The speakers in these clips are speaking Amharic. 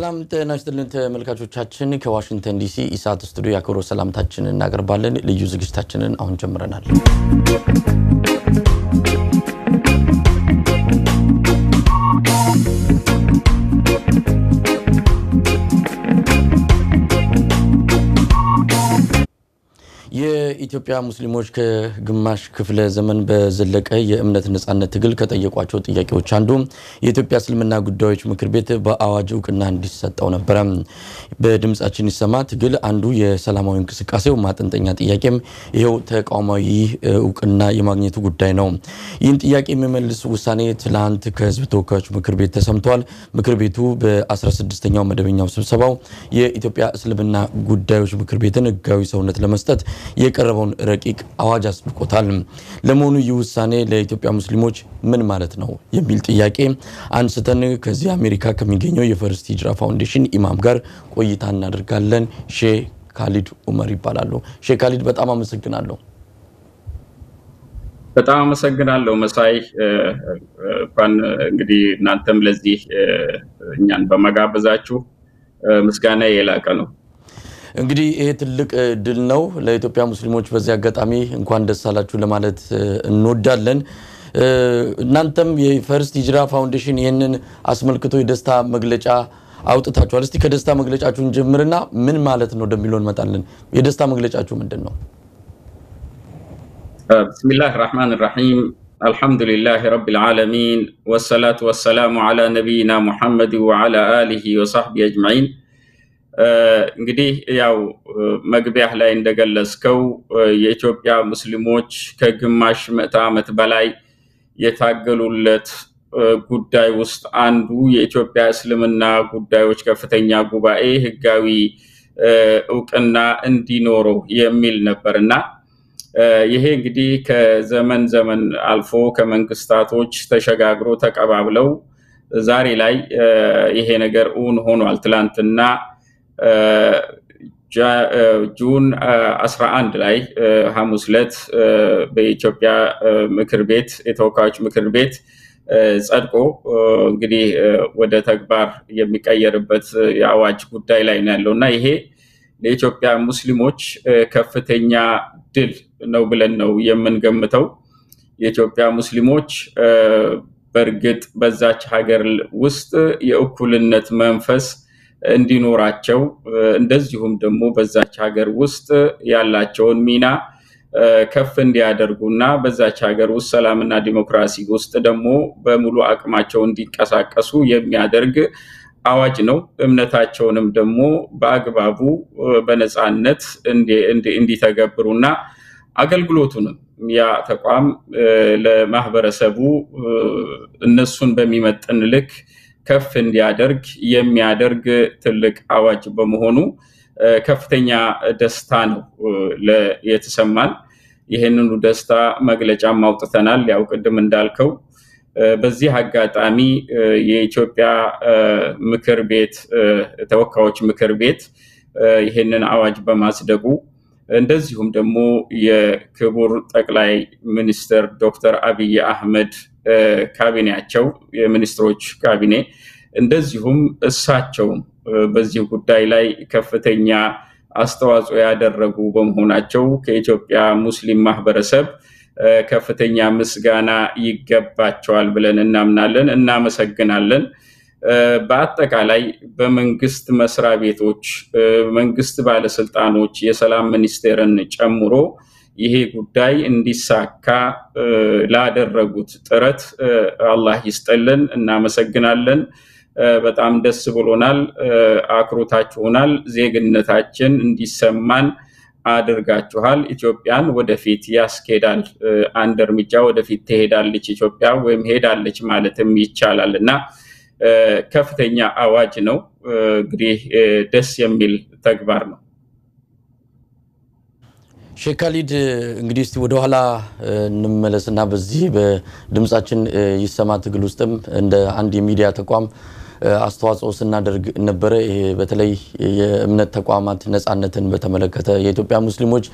ሰላም ጤና ይስጥልን ተመልካቾቻችን፣ ከዋሽንግተን ዲሲ ኢሳት ስቱዲዮ የአክብሮት ሰላምታችንን እናቀርባለን። ልዩ ዝግጅታችንን አሁን ጀምረናል። የኢትዮጵያ ሙስሊሞች ከግማሽ ክፍለ ዘመን በዘለቀ የእምነት ነጻነት ትግል ከጠየቋቸው ጥያቄዎች አንዱ የኢትዮጵያ እስልምና ጉዳዮች ምክር ቤት በአዋጅ እውቅና እንዲሰጠው ነበረ። በድምጻችን ይሰማ ትግል አንዱ የሰላማዊ እንቅስቃሴው ማጠንጠኛ ጥያቄም ይኸው ተቋማዊ እውቅና የማግኘቱ ጉዳይ ነው። ይህን ጥያቄ የሚመልስ ውሳኔ ትላንት ከህዝብ ተወካዮች ምክር ቤት ተሰምቷል። ምክር ቤቱ በ16ኛው መደበኛው ስብሰባው የኢትዮጵያ እስልምና ጉዳዮች ምክር ቤትን ህጋዊ ሰውነት ለመስጠት የቀረበውን ረቂቅ አዋጅ አጽድቆታል። ለመሆኑ ይህ ውሳኔ ለኢትዮጵያ ሙስሊሞች ምን ማለት ነው የሚል ጥያቄ አንስተን ከዚህ አሜሪካ ከሚገኘው የፈርስት ሂጅራ ፋውንዴሽን ኢማም ጋር ቆይታ እናደርጋለን። ሼህ ካሊድ ኡመር ይባላሉ። ሼህ ካሊድ በጣም አመሰግናለሁ። በጣም አመሰግናለሁ መሳይ። እንኳን እንግዲህ እናንተም ለዚህ እኛን በመጋበዛችሁ ምስጋና የላቀ ነው። እንግዲህ ይሄ ትልቅ ድል ነው ለኢትዮጵያ ሙስሊሞች። በዚህ አጋጣሚ እንኳን ደስ አላችሁ ለማለት እንወዳለን። እናንተም የፈርስት ሂጅራ ፋውንዴሽን ይህንን አስመልክቶ የደስታ መግለጫ አውጥታችኋል። እስቲ ከደስታ መግለጫችሁን ጀምርና ምን ማለት ነው ወደሚለው እንመጣለን። የደስታ መግለጫችሁ ምንድን ነው? بسم الله الرحمن الرحيم الحمد لله رب العالمين والصلاة والسلام على نبينا محمد وعلى آله وصحبه أجمعين እንግዲህ ያው መግቢያህ ላይ እንደገለጽከው የኢትዮጵያ ሙስሊሞች ከግማሽ ምዕተ ዓመት በላይ የታገሉለት ጉዳይ ውስጥ አንዱ የኢትዮጵያ እስልምና ጉዳዮች ከፍተኛ ጉባኤ ሕጋዊ እውቅና እንዲኖረው የሚል ነበር እና ይሄ እንግዲህ ከዘመን ዘመን አልፎ ከመንግስታቶች ተሸጋግሮ ተቀባብለው ዛሬ ላይ ይሄ ነገር እውን ሆኗል። ትላንትና ጁን 11 ላይ ሐሙስ ዕለት በኢትዮጵያ ምክር ቤት የተወካዮች ምክር ቤት ጸድቆ እንግዲህ ወደ ተግባር የሚቀየርበት የአዋጅ ጉዳይ ላይ ነው ያለው እና ይሄ ለኢትዮጵያ ሙስሊሞች ከፍተኛ ድል ነው ብለን ነው የምንገምተው። የኢትዮጵያ ሙስሊሞች በእርግጥ በዛች ሀገር ውስጥ የእኩልነት መንፈስ እንዲኖራቸው እንደዚሁም ደግሞ በዛች ሀገር ውስጥ ያላቸውን ሚና ከፍ እንዲያደርጉ እና በዛች ሀገር ውስጥ ሰላምና ዲሞክራሲ ውስጥ ደግሞ በሙሉ አቅማቸው እንዲንቀሳቀሱ የሚያደርግ አዋጅ ነው። እምነታቸውንም ደግሞ በአግባቡ በነፃነት እንዲተገብሩና አገልግሎቱንም ያ ተቋም ለማህበረሰቡ እነሱን በሚመጥን ልክ ከፍ እንዲያደርግ የሚያደርግ ትልቅ አዋጅ በመሆኑ ከፍተኛ ደስታ ነው የተሰማን። ይህንኑ ደስታ መግለጫም አውጥተናል። ያው ቅድም እንዳልከው በዚህ አጋጣሚ የኢትዮጵያ ምክር ቤት ተወካዮች ምክር ቤት ይህንን አዋጅ በማጽደቁ እንደዚሁም ደግሞ የክቡር ጠቅላይ ሚኒስትር ዶክተር አብይ አህመድ ካቢኔያቸው የሚኒስትሮች ካቢኔ እንደዚሁም እሳቸውም በዚህ ጉዳይ ላይ ከፍተኛ አስተዋጽኦ ያደረጉ በመሆናቸው ከኢትዮጵያ ሙስሊም ማህበረሰብ ከፍተኛ ምስጋና ይገባቸዋል ብለን እናምናለን፣ እናመሰግናለን። በአጠቃላይ በመንግስት መስሪያ ቤቶች፣ መንግስት ባለስልጣኖች፣ የሰላም ሚኒስቴርን ጨምሮ ይሄ ጉዳይ እንዲሳካ ላደረጉት ጥረት አላህ ይስጥልን፣ እናመሰግናለን። በጣም ደስ ብሎናል፣ አክሮታችሁናል፣ ዜግነታችን እንዲሰማን አድርጋችኋል። ኢትዮጵያን ወደፊት ያስኬዳል። አንድ እርምጃ ወደፊት ትሄዳለች ኢትዮጵያ ወይም ሄዳለች ማለትም ይቻላል እና ከፍተኛ አዋጅ ነው። እንግዲህ ደስ የሚል ተግባር ነው። ሼህ ካሊድ እንግዲህ እስቲ ወደኋላ እንመለስና በዚህ በድምጻችን ይሰማ ትግል ውስጥም እንደ አንድ የሚዲያ ተቋም አስተዋጽኦ ስናደርግ ነበረ። ይሄ በተለይ የእምነት ተቋማት ነጻነትን በተመለከተ የኢትዮጵያ ሙስሊሞች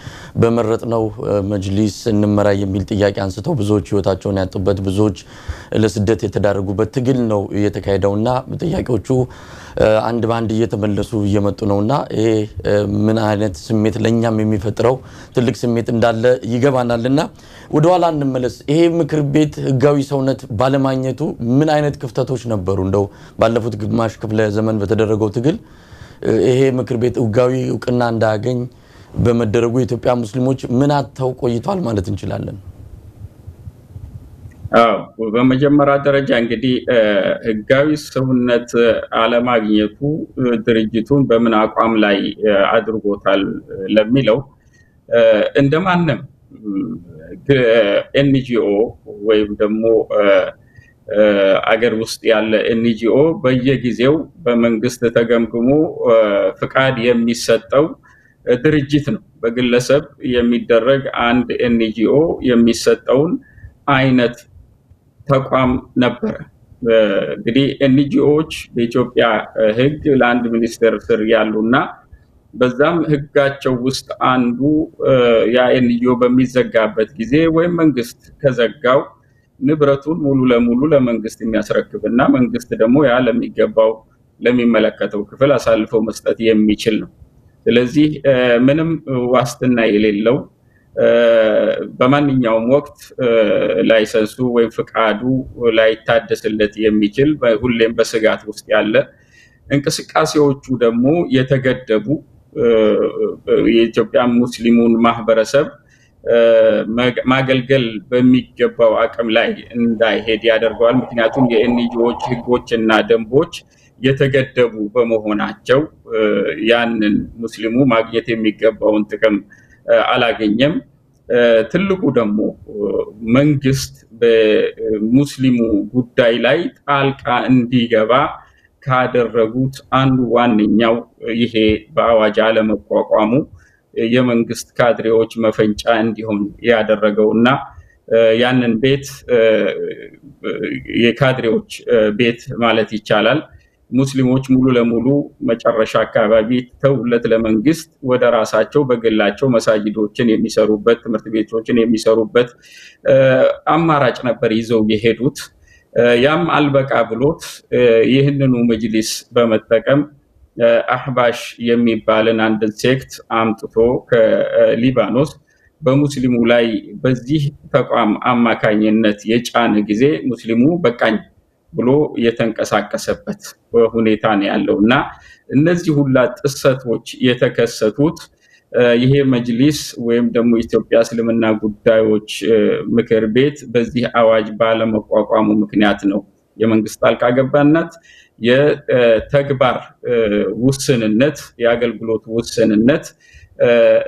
በመረጥነው መጅሊስ እንመራ የሚል ጥያቄ አንስተው ብዙዎች ህይወታቸውን ያጡበት ብዙዎች ለስደት የተዳረጉበት ትግል ነው የተካሄደውና ጥያቄዎቹ አንድ በአንድ እየተመለሱ እየመጡ ነውና ይሄ ምን አይነት ስሜት ለእኛም የሚፈጥረው ትልቅ ስሜት እንዳለ ይገባናልና ወደኋላ እንመለስ። ይሄ ምክር ቤት ህጋዊ ሰውነት ባለማግኘቱ ምን አይነት ክፍተቶች ነበሩ? እንደው ባለፉት ግማሽ ክፍለ ዘመን በተደረገው ትግል ይሄ ምክር ቤት ህጋዊ እውቅና እንዳያገኝ በመደረጉ የኢትዮጵያ ሙስሊሞች ምን አጥተው ቆይቷል ማለት እንችላለን? በመጀመሪያ ደረጃ እንግዲህ ህጋዊ ሰውነት አለማግኘቱ ድርጅቱን በምን አቋም ላይ አድርጎታል ለሚለው እንደማንም NGO ወይም ደግሞ አገር ውስጥ ያለ NGO በየጊዜው በመንግስት ተገምግሞ ፍቃድ የሚሰጠው ድርጅት ነው። በግለሰብ የሚደረግ አንድ NGO የሚሰጠውን አይነት ተቋም ነበረ። እንግዲህ NGO ዎች በኢትዮጵያ ህግ ለአንድ ሚኒስቴር ስር ያሉና በዛም ህጋቸው ውስጥ አንዱ ያ NGO በሚዘጋበት ጊዜ ወይም መንግስት ከዘጋው ንብረቱን ሙሉ ለሙሉ ለመንግስት የሚያስረክብ እና መንግስት ደግሞ ያ ለሚገባው ለሚመለከተው ክፍል አሳልፎ መስጠት የሚችል ነው። ስለዚህ ምንም ዋስትና የሌለው በማንኛውም ወቅት ላይሰንሱ ወይም ፍቃዱ ላይታደስለት የሚችል ሁሌም በስጋት ውስጥ ያለ እንቅስቃሴዎቹ ደግሞ የተገደቡ የኢትዮጵያ ሙስሊሙን ማህበረሰብ ማገልገል በሚገባው አቅም ላይ እንዳይሄድ ያደርገዋል። ምክንያቱም የኤንጂኦዎች ህጎችና ደንቦች የተገደቡ በመሆናቸው ያንን ሙስሊሙ ማግኘት የሚገባውን ጥቅም አላገኘም። ትልቁ ደግሞ መንግስት በሙስሊሙ ጉዳይ ላይ ጣልቃ እንዲገባ ካደረጉት አንዱ ዋነኛው ይሄ በአዋጅ አለመቋቋሙ የመንግስት ካድሬዎች መፈንጫ እንዲሆን ያደረገው እና ያንን ቤት የካድሬዎች ቤት ማለት ይቻላል ሙስሊሞች ሙሉ ለሙሉ መጨረሻ አካባቢ ተውለት ለመንግስት ወደ ራሳቸው በግላቸው መሳጅዶችን የሚሰሩበት ትምህርት ቤቶችን የሚሰሩበት አማራጭ ነበር ይዘው የሄዱት። ያም አልበቃ ብሎት ይህንኑ መጅሊስ በመጠቀም አህባሽ የሚባልን አንድን ሴክት አምጥቶ ከሊባኖስ በሙስሊሙ ላይ በዚህ ተቋም አማካኝነት የጫነ ጊዜ ሙስሊሙ በቃኝ ብሎ የተንቀሳቀሰበት ሁኔታ ነው ያለው እና እነዚህ ሁላ ጥሰቶች የተከሰቱት ይሄ መጅሊስ ወይም ደግሞ የኢትዮጵያ እስልምና ጉዳዮች ምክር ቤት በዚህ አዋጅ ባለመቋቋሙ ምክንያት ነው። የመንግስት ጣልቃ ገባነት፣ የተግባር ውስንነት፣ የአገልግሎት ውስንነት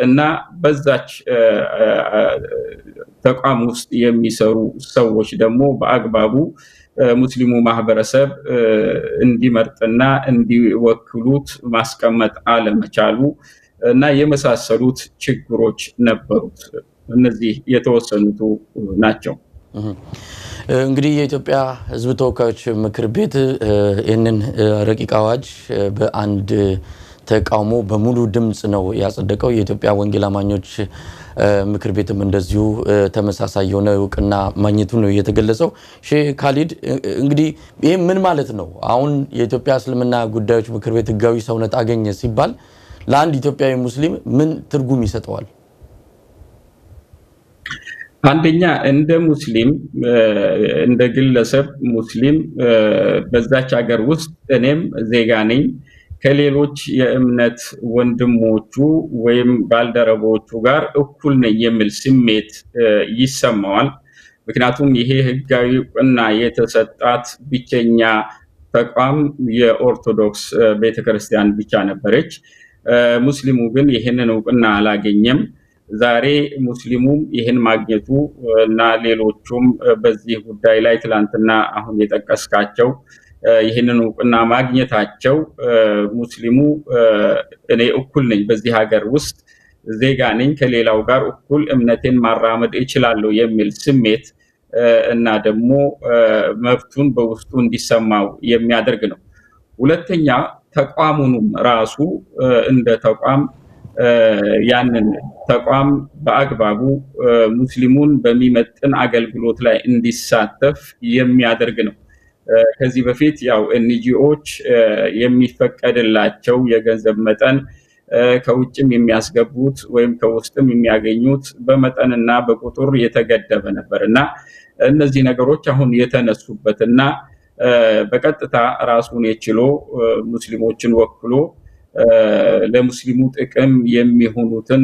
እና በዛች ተቋም ውስጥ የሚሰሩ ሰዎች ደግሞ በአግባቡ ሙስሊሙ ማህበረሰብ እንዲመርጥና እንዲወክሉት ማስቀመጥ አለመቻሉ እና የመሳሰሉት ችግሮች ነበሩት። እነዚህ የተወሰኑቱ ናቸው። እንግዲህ የኢትዮጵያ ሕዝብ ተወካዮች ምክር ቤት ይህንን ረቂቅ አዋጅ በአንድ ተቃውሞ በሙሉ ድምፅ ነው ያጸደቀው። የኢትዮጵያ ወንጌል አማኞች ምክር ቤትም እንደዚሁ ተመሳሳይ የሆነ እውቅና ማግኘቱ ነው የተገለጸው። ሼህ ካሊድ እንግዲህ ይህ ምን ማለት ነው? አሁን የኢትዮጵያ እስልምና ጉዳዮች ምክር ቤት ህጋዊ ሰውነት አገኘ ሲባል ለአንድ ኢትዮጵያዊ ሙስሊም ምን ትርጉም ይሰጠዋል? አንደኛ እንደ ሙስሊም እንደ ግለሰብ ሙስሊም በዛች ሀገር ውስጥ እኔም ዜጋ ነኝ ከሌሎች የእምነት ወንድሞቹ ወይም ባልደረቦቹ ጋር እኩል ነኝ የሚል ስሜት ይሰማዋል። ምክንያቱም ይሄ ህጋዊ እውቅና የተሰጣት ብቸኛ ተቋም የኦርቶዶክስ ቤተክርስቲያን ብቻ ነበረች። ሙስሊሙ ግን ይህንን እውቅና አላገኘም። ዛሬ ሙስሊሙም ይህን ማግኘቱ እና ሌሎቹም በዚህ ጉዳይ ላይ ትላንትና አሁን የጠቀስካቸው ይህንን እውቅና ማግኘታቸው ሙስሊሙ እኔ እኩል ነኝ፣ በዚህ ሀገር ውስጥ ዜጋ ነኝ፣ ከሌላው ጋር እኩል እምነቴን ማራመድ እችላለሁ የሚል ስሜት እና ደግሞ መብቱን በውስጡ እንዲሰማው የሚያደርግ ነው። ሁለተኛ ተቋሙንም ራሱ እንደ ተቋም ያንን ተቋም በአግባቡ ሙስሊሙን በሚመጥን አገልግሎት ላይ እንዲሳተፍ የሚያደርግ ነው። ከዚህ በፊት ያው ኤንጂኦዎች የሚፈቀድላቸው የገንዘብ መጠን ከውጭም የሚያስገቡት ወይም ከውስጥም የሚያገኙት በመጠንና በቁጥር የተገደበ ነበር እና እነዚህ ነገሮች አሁን የተነሱበት እና በቀጥታ ራሱን የችሎ ሙስሊሞችን ወክሎ ለሙስሊሙ ጥቅም የሚሆኑትን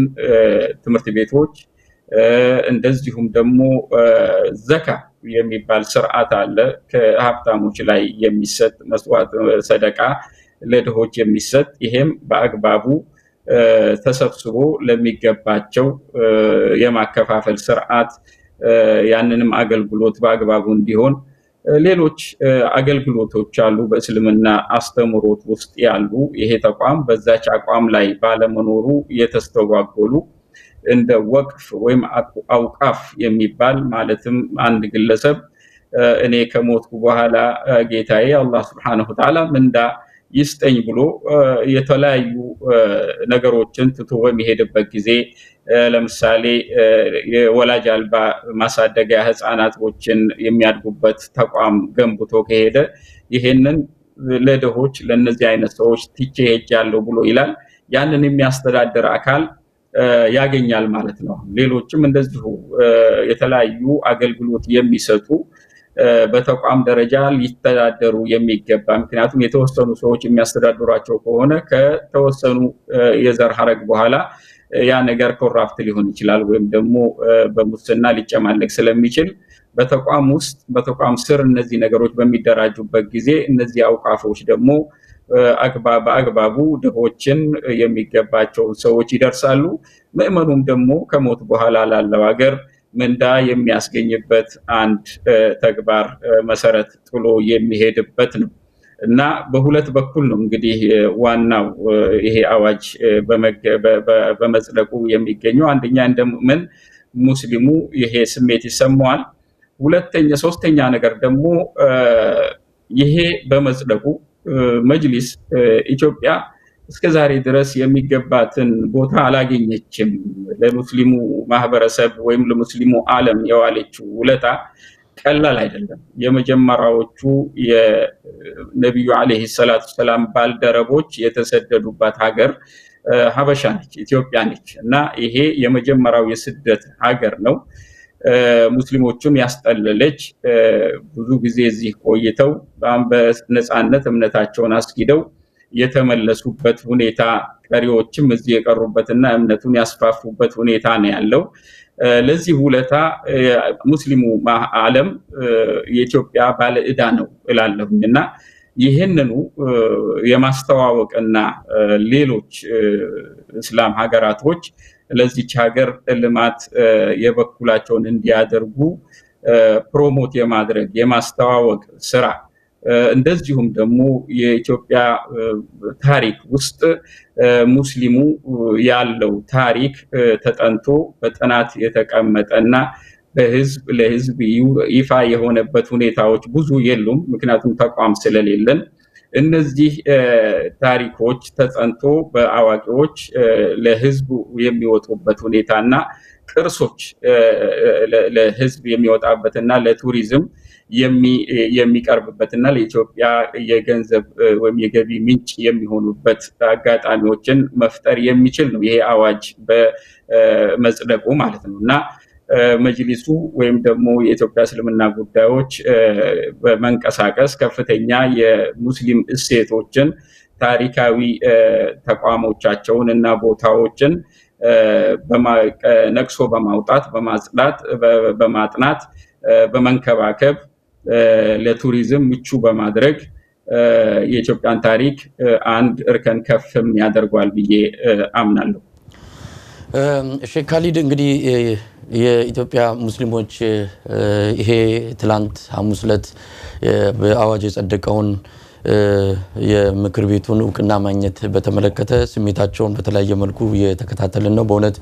ትምህርት ቤቶች እንደዚሁም ደግሞ ዘካ የሚባል ስርዓት አለ። ከሀብታሞች ላይ የሚሰጥ መስዋዕት ሰደቃ ለድሆች የሚሰጥ ይሄም በአግባቡ ተሰብስቦ ለሚገባቸው የማከፋፈል ስርዓት ያንንም አገልግሎት በአግባቡ እንዲሆን ሌሎች አገልግሎቶች አሉ በእስልምና አስተምህሮት ውስጥ ያሉ ይሄ ተቋም በዛች አቋም ላይ ባለመኖሩ የተስተጓጎሉ እንደ ወቅፍ ወይም አውቃፍ የሚባል ማለትም አንድ ግለሰብ እኔ ከሞትኩ በኋላ ጌታዬ አላህ ስብሐነሁ ወተዓላ ምንዳ ይስጠኝ ብሎ የተለያዩ ነገሮችን ትቶ በሚሄድበት ጊዜ ለምሳሌ የወላጅ አልባ ማሳደጊያ ህፃናቶችን የሚያድጉበት ተቋም ገንብቶ ከሄደ ይሄንን ለድሆች ለእነዚህ አይነት ሰዎች ትቼ ሄጃለሁ ብሎ ይላል። ያንን የሚያስተዳድር አካል ያገኛል ማለት ነው። ሌሎችም እንደዚሁ የተለያዩ አገልግሎት የሚሰጡ በተቋም ደረጃ ሊተዳደሩ የሚገባ ምክንያቱም የተወሰኑ ሰዎች የሚያስተዳድሯቸው ከሆነ ከተወሰኑ የዘር ሀረግ በኋላ ያ ነገር ኮራፕት ሊሆን ይችላል ወይም ደግሞ በሙስና ሊጨማለቅ ስለሚችል በተቋም ውስጥ በተቋም ስር እነዚህ ነገሮች በሚደራጁበት ጊዜ እነዚህ አውቃፎች ደግሞ በአግባቡ ድሆችን የሚገባቸውን ሰዎች ይደርሳሉ። ምዕመኑም ደግሞ ከሞት በኋላ ላለው ሀገር ምንዳ የሚያስገኝበት አንድ ተግባር መሰረት ጥሎ የሚሄድበት ነው እና በሁለት በኩል ነው እንግዲህ ዋናው ይሄ አዋጅ በመጽደቁ የሚገኘው። አንደኛ እንደምን ሙስሊሙ ይሄ ስሜት ይሰማዋል። ሁለተኛ ሶስተኛ ነገር ደግሞ ይሄ በመጽደቁ መጅሊስ ኢትዮጵያ እስከ ዛሬ ድረስ የሚገባትን ቦታ አላገኘችም። ለሙስሊሙ ማህበረሰብ ወይም ለሙስሊሙ ዓለም የዋለችው ውለታ ቀላል አይደለም። የመጀመሪያዎቹ የነቢዩ ዓለይሂ ሰላቱ ሰላም ባልደረቦች የተሰደዱባት ሀገር ሀበሻ ነች፣ ኢትዮጵያ ነች እና ይሄ የመጀመሪያው የስደት ሀገር ነው። ሙስሊሞቹን ያስጠለለች ብዙ ጊዜ እዚህ ቆይተው በነፃነት እምነታቸውን አስጊደው የተመለሱበት ሁኔታ ቀሪዎችም እዚህ የቀሩበትና እምነቱን ያስፋፉበት ሁኔታ ነው ያለው። ለዚህ ውለታ ሙስሊሙ ዓለም የኢትዮጵያ ባለ ዕዳ ነው እላለሁኝ እና ይህንኑ የማስተዋወቅና ሌሎች እስላም ሀገራቶች ለዚች ሀገር ልማት የበኩላቸውን እንዲያደርጉ ፕሮሞት የማድረግ የማስተዋወቅ ስራ እንደዚሁም ደግሞ የኢትዮጵያ ታሪክ ውስጥ ሙስሊሙ ያለው ታሪክ ተጠንቶ በጥናት የተቀመጠና በህዝብ ለህዝብ ይፋ የሆነበት ሁኔታዎች ብዙ የሉም። ምክንያቱም ተቋም ስለሌለን እነዚህ ታሪኮች ተጸንቶ በአዋቂዎች ለህዝብ የሚወጡበት ሁኔታ እና ቅርሶች ለህዝብ የሚወጣበትና ለቱሪዝም የሚቀርብበትና ለኢትዮጵያ የገንዘብ ወይም የገቢ ምንጭ የሚሆኑበት አጋጣሚዎችን መፍጠር የሚችል ነው። ይሄ አዋጅ በመጽደቁ ማለት ነው። እና መጅሊሱ ወይም ደግሞ የኢትዮጵያ እስልምና ጉዳዮች በመንቀሳቀስ ከፍተኛ የሙስሊም እሴቶችን ታሪካዊ ተቋሞቻቸውን እና ቦታዎችን ነቅሶ በማውጣት በማጽዳት በማጥናት በመንከባከብ ለቱሪዝም ምቹ በማድረግ የኢትዮጵያን ታሪክ አንድ እርከን ከፍም ያደርጓል ብዬ አምናለሁ። ሼክ ካሊድ እንግዲህ የኢትዮጵያ ሙስሊሞች ይሄ ትላንት ሐሙስ ዕለት በአዋጅ የጸደቀውን የምክር ቤቱን እውቅና ማግኘት በተመለከተ ስሜታቸውን በተለያየ መልኩ የተከታተልን ነው። በእውነት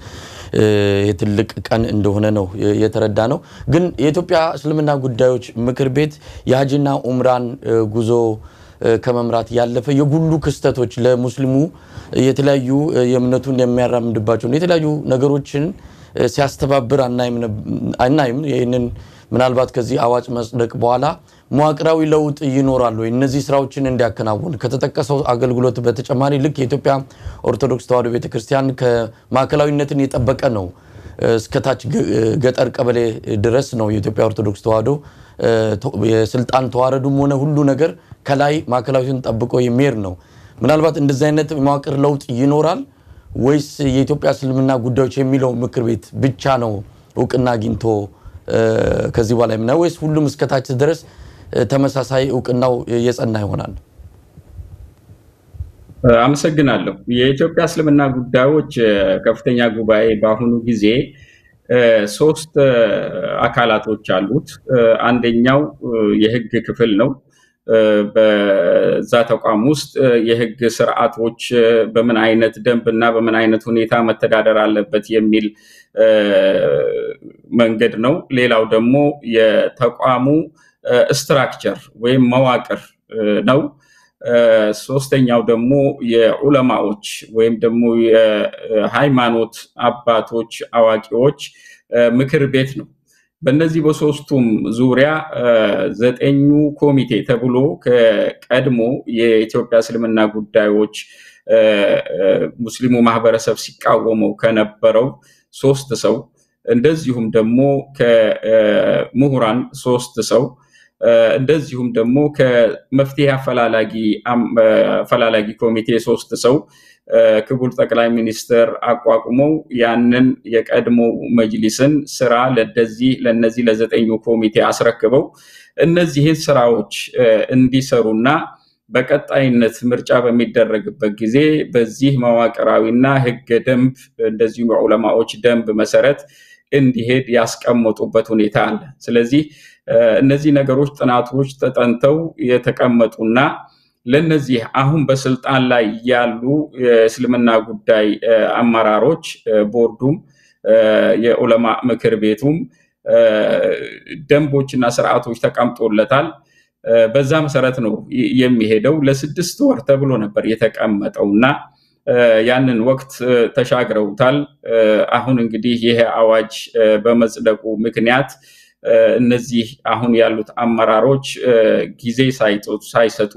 የትልቅ ቀን እንደሆነ ነው የተረዳ ነው። ግን የኢትዮጵያ እስልምና ጉዳዮች ምክር ቤት የሀጂና ኡምራን ጉዞ ከመምራት ያለፈ የጉሉ ክስተቶች ለሙስሊሙ የተለያዩ የእምነቱን የሚያራምድባቸውን የተለያዩ ነገሮችን ሲያስተባብር አናይም። ይህንን ምናልባት ከዚህ አዋጅ መጽደቅ በኋላ መዋቅራዊ ለውጥ ይኖራል? እነዚህ ስራዎችን እንዲያከናውን ከተጠቀሰው አገልግሎት በተጨማሪ ልክ የኢትዮጵያ ኦርቶዶክስ ተዋሕዶ ቤተክርስቲያን ከማዕከላዊነትን የጠበቀ ነው እስከታች ገጠር ቀበሌ ድረስ ነው የኢትዮጵያ ኦርቶዶክስ ተዋሕዶ የስልጣን ተዋረዱም ሆነ ሁሉ ነገር ከላይ ማዕከላዊትን ጠብቆ የሚሄድ ነው። ምናልባት እንደዚህ አይነት መዋቅር ለውጥ ይኖራል ወይስ የኢትዮጵያ እስልምና ጉዳዮች የሚለው ምክር ቤት ብቻ ነው እውቅና አግኝቶ ከዚህ በኋላ የምናየው ወይስ ሁሉም እስከታች ድረስ ተመሳሳይ እውቅናው የጸና ይሆናል? አመሰግናለሁ። የኢትዮጵያ እስልምና ጉዳዮች ከፍተኛ ጉባኤ በአሁኑ ጊዜ ሶስት አካላቶች አሉት። አንደኛው የህግ ክፍል ነው። በዛ ተቋም ውስጥ የህግ ስርዓቶች በምን አይነት ደንብ እና በምን አይነት ሁኔታ መተዳደር አለበት የሚል መንገድ ነው። ሌላው ደግሞ የተቋሙ structure ወይም መዋቅር ነው። ሶስተኛው ደግሞ የዑለማዎች ወይም ደግሞ የሃይማኖት አባቶች አዋቂዎች ምክር ቤት ነው። በእነዚህ በሶስቱም ዙሪያ ዘጠኙ ኮሚቴ ተብሎ ከቀድሞ የኢትዮጵያ እስልምና ጉዳዮች ሙስሊሙ ማህበረሰብ ሲቃወመው ከነበረው ሶስት ሰው እንደዚሁም ደግሞ ከምሁራን ሶስት ሰው እንደዚሁም ደግሞ ከመፍትሄ አፈላላጊ ኮሚቴ ሶስት ሰው ክቡር ጠቅላይ ሚኒስትር አቋቁመው ያንን የቀድሞ መጅሊስን ስራ ለደዚህ ለነዚህ ለዘጠኙ ኮሚቴ አስረክበው እነዚህን ስራዎች እንዲሰሩና በቀጣይነት ምርጫ በሚደረግበት ጊዜ በዚህ መዋቅራዊና ህገ ደንብ እንደዚሁም የዑለማዎች ደንብ መሰረት እንዲሄድ ያስቀመጡበት ሁኔታ አለ። ስለዚህ እነዚህ ነገሮች ጥናቶች ተጠንተው የተቀመጡና ለነዚህ አሁን በስልጣን ላይ ያሉ የእስልምና ጉዳይ አመራሮች ቦርዱም የዑለማ ምክር ቤቱም ደንቦችና ስርዓቶች ተቀምጦለታል። በዛ መሰረት ነው የሚሄደው። ለስድስት ወር ተብሎ ነበር የተቀመጠው እና ያንን ወቅት ተሻግረውታል። አሁን እንግዲህ ይሄ አዋጅ በመጽደቁ ምክንያት እነዚህ አሁን ያሉት አመራሮች ጊዜ ሳይሰጡ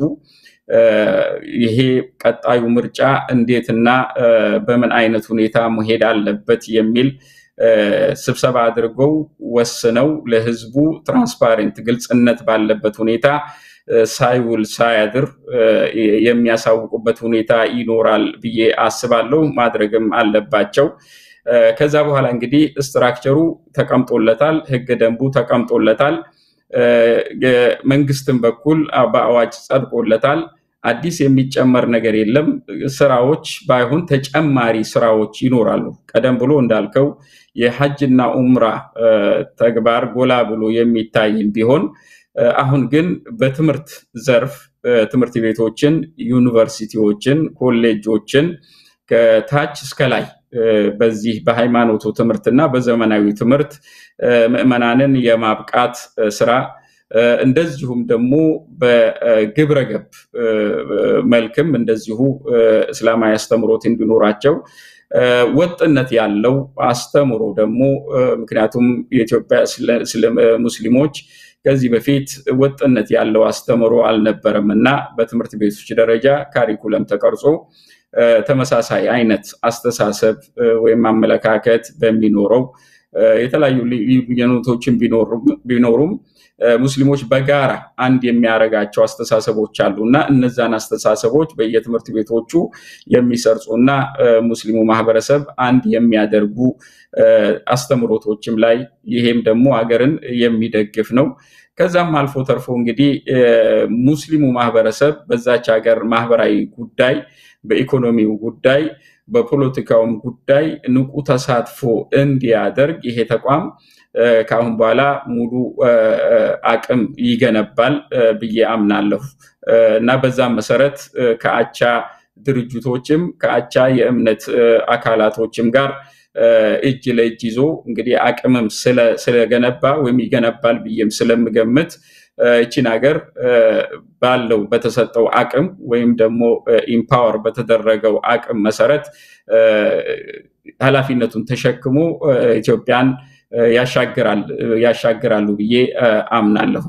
ይሄ ቀጣዩ ምርጫ እንዴትና በምን አይነት ሁኔታ መሄድ አለበት የሚል ስብሰባ አድርገው ወስነው ለህዝቡ transparent ግልጽነት ባለበት ሁኔታ ሳይውል ሳያድር የሚያሳውቁበት ሁኔታ ይኖራል ብዬ አስባለሁ። ማድረግም አለባቸው። ከዛ በኋላ እንግዲህ structure ሩ ተቀምጦለታል፣ ህገ ደንቡ ተቀምጦለታል። መንግስትም በኩል በአዋጅ ጸድቆለታል። አዲስ የሚጨመር ነገር የለም። ስራዎች ባይሆን ተጨማሪ ስራዎች ይኖራሉ። ቀደም ብሎ እንዳልከው የሐጅና ኡምራ ተግባር ጎላ ብሎ የሚታይም ቢሆን አሁን ግን በትምህርት ዘርፍ ትምህርት ቤቶችን፣ ዩኒቨርሲቲዎችን፣ ኮሌጆችን ከታች እስከ ላይ በዚህ በሃይማኖቱ ትምህርትና በዘመናዊ ትምህርት ምዕመናንን የማብቃት ስራ እንደዚሁም ደግሞ በግብረ ገብ መልክም እንደዚሁ እስላማዊ አስተምሮት እንዲኖራቸው ወጥነት ያለው አስተምሮ ደግሞ ምክንያቱም የኢትዮጵያ ሙስሊሞች ከዚህ በፊት ወጥነት ያለው አስተምሮ አልነበረም እና በትምህርት ቤቶች ደረጃ ካሪኩለም ተቀርጾ ተመሳሳይ አይነት አስተሳሰብ ወይም አመለካከት በሚኖረው የተለያዩ ልዩነቶችን ቢኖሩም ሙስሊሞች በጋራ አንድ የሚያደርጋቸው አስተሳሰቦች አሉ እና እነዛን አስተሳሰቦች በየትምህርት ቤቶቹ የሚሰርጹ እና ሙስሊሙ ማህበረሰብ አንድ የሚያደርጉ አስተምሮቶችም ላይ ይሄም ደግሞ ሀገርን የሚደግፍ ነው። ከዛም አልፎ ተርፎ እንግዲህ ሙስሊሙ ማህበረሰብ በዛች ሀገር ማህበራዊ ጉዳይ፣ በኢኮኖሚው ጉዳይ፣ በፖለቲካውም ጉዳይ ንቁ ተሳትፎ እንዲያደርግ ይሄ ተቋም ከአሁን በኋላ ሙሉ አቅም ይገነባል ብዬ አምናለሁ። እና በዛም መሰረት ከአቻ ድርጅቶችም ከአቻ የእምነት አካላቶችም ጋር እጅ ለእጅ ይዞ እንግዲህ አቅምም ስለገነባ ወይም ይገነባል ብዬም ስለምገምት እቺን ሀገር ባለው በተሰጠው አቅም ወይም ደግሞ ኢምፓወር በተደረገው አቅም መሰረት ኃላፊነቱን ተሸክሞ ኢትዮጵያን ያሻግራሉ ብዬ አምናለሁ።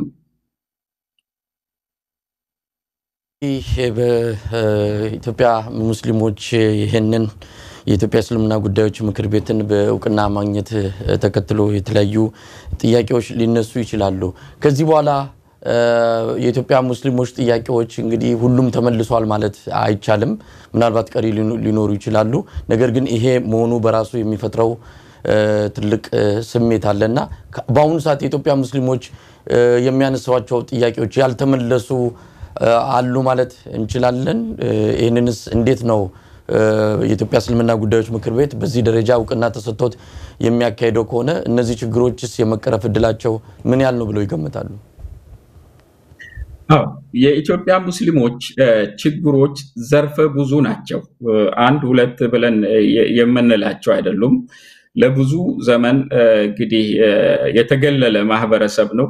ይህ በኢትዮጵያ ሙስሊሞች ይህንን የኢትዮጵያ እስልምና ጉዳዮች ምክር ቤትን በእውቅና ማግኘት ተከትሎ የተለያዩ ጥያቄዎች ሊነሱ ይችላሉ። ከዚህ በኋላ የኢትዮጵያ ሙስሊሞች ጥያቄዎች እንግዲህ ሁሉም ተመልሷል ማለት አይቻልም። ምናልባት ቀሪ ሊኖሩ ይችላሉ። ነገር ግን ይሄ መሆኑ በራሱ የሚፈጥረው ትልቅ ስሜት አለና በአሁኑ ሰዓት የኢትዮጵያ ሙስሊሞች የሚያነሷቸው ጥያቄዎች ያልተመለሱ አሉ ማለት እንችላለን። ይህንንስ እንዴት ነው የኢትዮጵያ እስልምና ጉዳዮች ምክር ቤት በዚህ ደረጃ እውቅና ተሰጥቶት የሚያካሄደው ከሆነ እነዚህ ችግሮችስ የመቀረፍ እድላቸው ምን ያህል ነው ብለው ይገምታሉ? የኢትዮጵያ ሙስሊሞች ችግሮች ዘርፈ ብዙ ናቸው። አንድ ሁለት ብለን የምንላቸው አይደሉም። ለብዙ ዘመን እንግዲህ የተገለለ ማህበረሰብ ነው።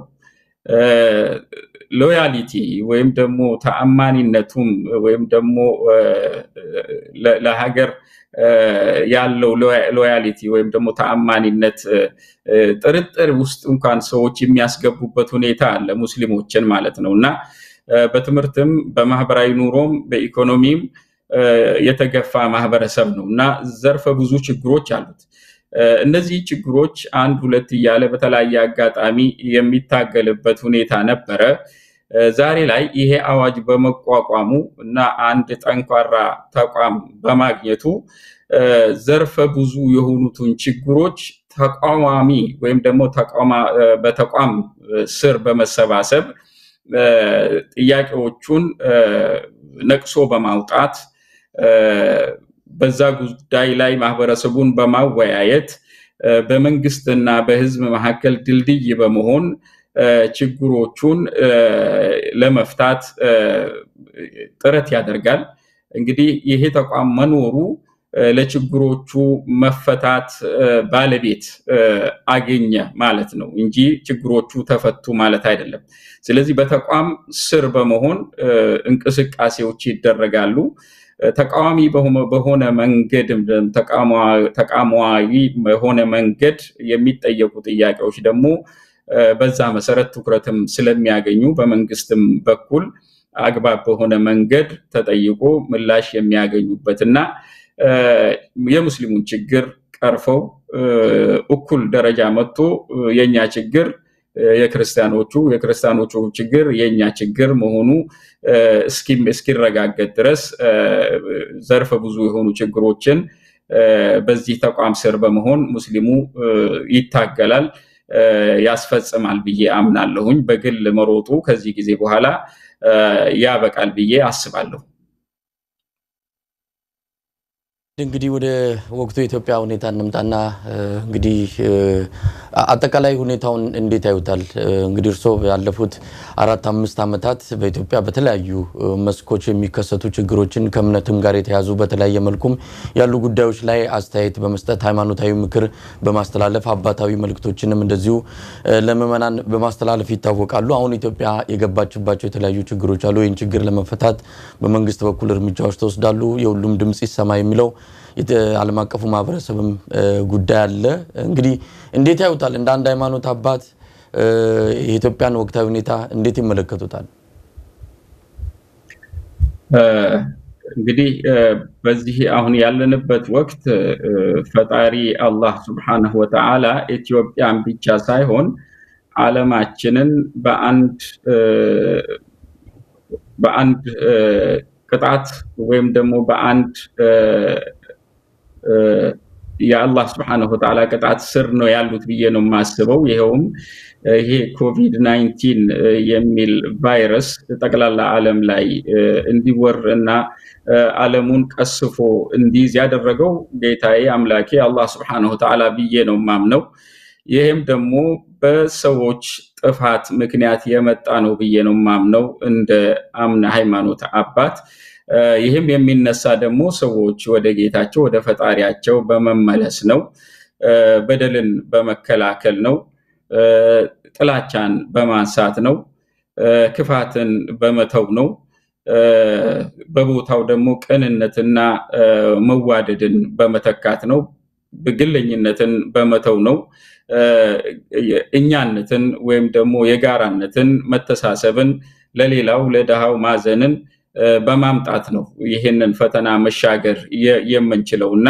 loyalty ወይም ደግሞ ተአማኒነቱም ወይም ደግሞ ለሀገር ያለው loyalty ወይም ደግሞ ተአማኒነት ጥርጥር ውስጥ እንኳን ሰዎች የሚያስገቡበት ሁኔታ አለ፣ ሙስሊሞችን ማለት ነው እና በትምህርትም በማህበራዊ ኑሮም በኢኮኖሚም የተገፋ ማህበረሰብ ነው እና ዘርፈ ብዙ ችግሮች አሉት። እነዚህ ችግሮች አንድ ሁለት እያለ በተለያየ አጋጣሚ የሚታገልበት ሁኔታ ነበረ። ዛሬ ላይ ይሄ አዋጅ በመቋቋሙ እና አንድ ጠንካራ ተቋም በማግኘቱ ዘርፈ ብዙ የሆኑትን ችግሮች ተቋማሚ ወይም ደግሞ በተቋም ስር በመሰባሰብ ጥያቄዎቹን ነቅሶ በማውጣት በዛ ጉዳይ ላይ ማህበረሰቡን በማወያየት በመንግስትና በህዝብ መካከል ድልድይ በመሆን ችግሮቹን ለመፍታት ጥረት ያደርጋል። እንግዲህ ይሄ ተቋም መኖሩ ለችግሮቹ መፈታት ባለቤት አገኘ ማለት ነው እንጂ ችግሮቹ ተፈቱ ማለት አይደለም። ስለዚህ በተቋም ስር በመሆን እንቅስቃሴዎች ይደረጋሉ። ተቃዋሚ በሆነ መንገድም ተቃዋሚ በሆነ መንገድ የሚጠየቁ ጥያቄዎች ደግሞ በዛ መሰረት ትኩረትም ስለሚያገኙ በመንግስትም በኩል አግባብ በሆነ መንገድ ተጠይቆ ምላሽ የሚያገኙበትና የሙስሊሙን ችግር ቀርፈው እኩል ደረጃ መጥቶ የኛ ችግር የክርስቲያኖቹ የክርስቲያኖቹ ችግር የኛ ችግር መሆኑ እስኪረጋገጥ ድረስ ዘርፈ ብዙ የሆኑ ችግሮችን በዚህ ተቋም ስር በመሆን ሙስሊሙ ይታገላል፣ ያስፈጽማል ብዬ አምናለሁኝ። በግል መሮጡ ከዚህ ጊዜ በኋላ ያበቃል ብዬ አስባለሁ። እንግዲህ ወደ ወቅቱ የኢትዮጵያ ሁኔታ እንምጣና እንግዲህ አጠቃላይ ሁኔታውን እንዴት ያዩታል? እንግዲህ እርስዎ ያለፉት አራት አምስት ዓመታት በኢትዮጵያ በተለያዩ መስኮች የሚከሰቱ ችግሮችን ከእምነትም ጋር የተያዙ በተለያየ መልኩም ያሉ ጉዳዮች ላይ አስተያየት በመስጠት ሃይማኖታዊ ምክር በማስተላለፍ አባታዊ መልእክቶችንም እንደዚሁ ለምዕመናን በማስተላለፍ ይታወቃሉ። አሁን ኢትዮጵያ የገባችባቸው የተለያዩ ችግሮች አሉ። ይህን ችግር ለመፈታት በመንግስት በኩል እርምጃዎች ተወስዳሉ። የሁሉም ድምፅ ይሰማ የሚለው ዓለም አቀፉ ማህበረሰብም ጉዳይ አለ። እንግዲህ እንዴት ያዩታል? እንደ አንድ ሃይማኖት አባት የኢትዮጵያን ወቅታዊ ሁኔታ እንዴት ይመለከቱታል? እንግዲህ በዚህ አሁን ያለንበት ወቅት ፈጣሪ الله سبحانه وتعالى ኢትዮጵያን ብቻ ሳይሆን ዓለማችንን በአንድ በአንድ ቅጣት ወይም ደግሞ በአንድ የ الله سبحانه وتعالى ቅጣት ስር ነው ያሉት ብዬ ነው የማስበው። ይኸውም ይሄ COVID nineteen የሚል ቫይረስ ጠቅላላ ዓለም ላይ እንዲወር እና ዓለሙን ቀስፎ እንዲይዝ ያደረገው ጌታዬ አምላኬ አላህ ስብሐነሁ ወተዓላ ብዬ ነው የማምነው። ይህም ደግሞ በሰዎች ጥፋት ምክንያት የመጣ ነው ብዬ ነው የማምነው እንደ አምና ሃይማኖት አባት። ይህም የሚነሳ ደግሞ ሰዎች ወደ ጌታቸው ወደ ፈጣሪያቸው በመመለስ ነው። በደልን በመከላከል ነው። ጥላቻን በማንሳት ነው። ክፋትን በመተው ነው። በቦታው ደግሞ ቅንነትና መዋደድን በመተካት ነው። ግለኝነትን በመተው ነው። እኛነትን ወይም ደግሞ የጋራነትን፣ መተሳሰብን፣ ለሌላው ለድሃው ማዘንን በማምጣት ነው ይህንን ፈተና መሻገር የምንችለው እና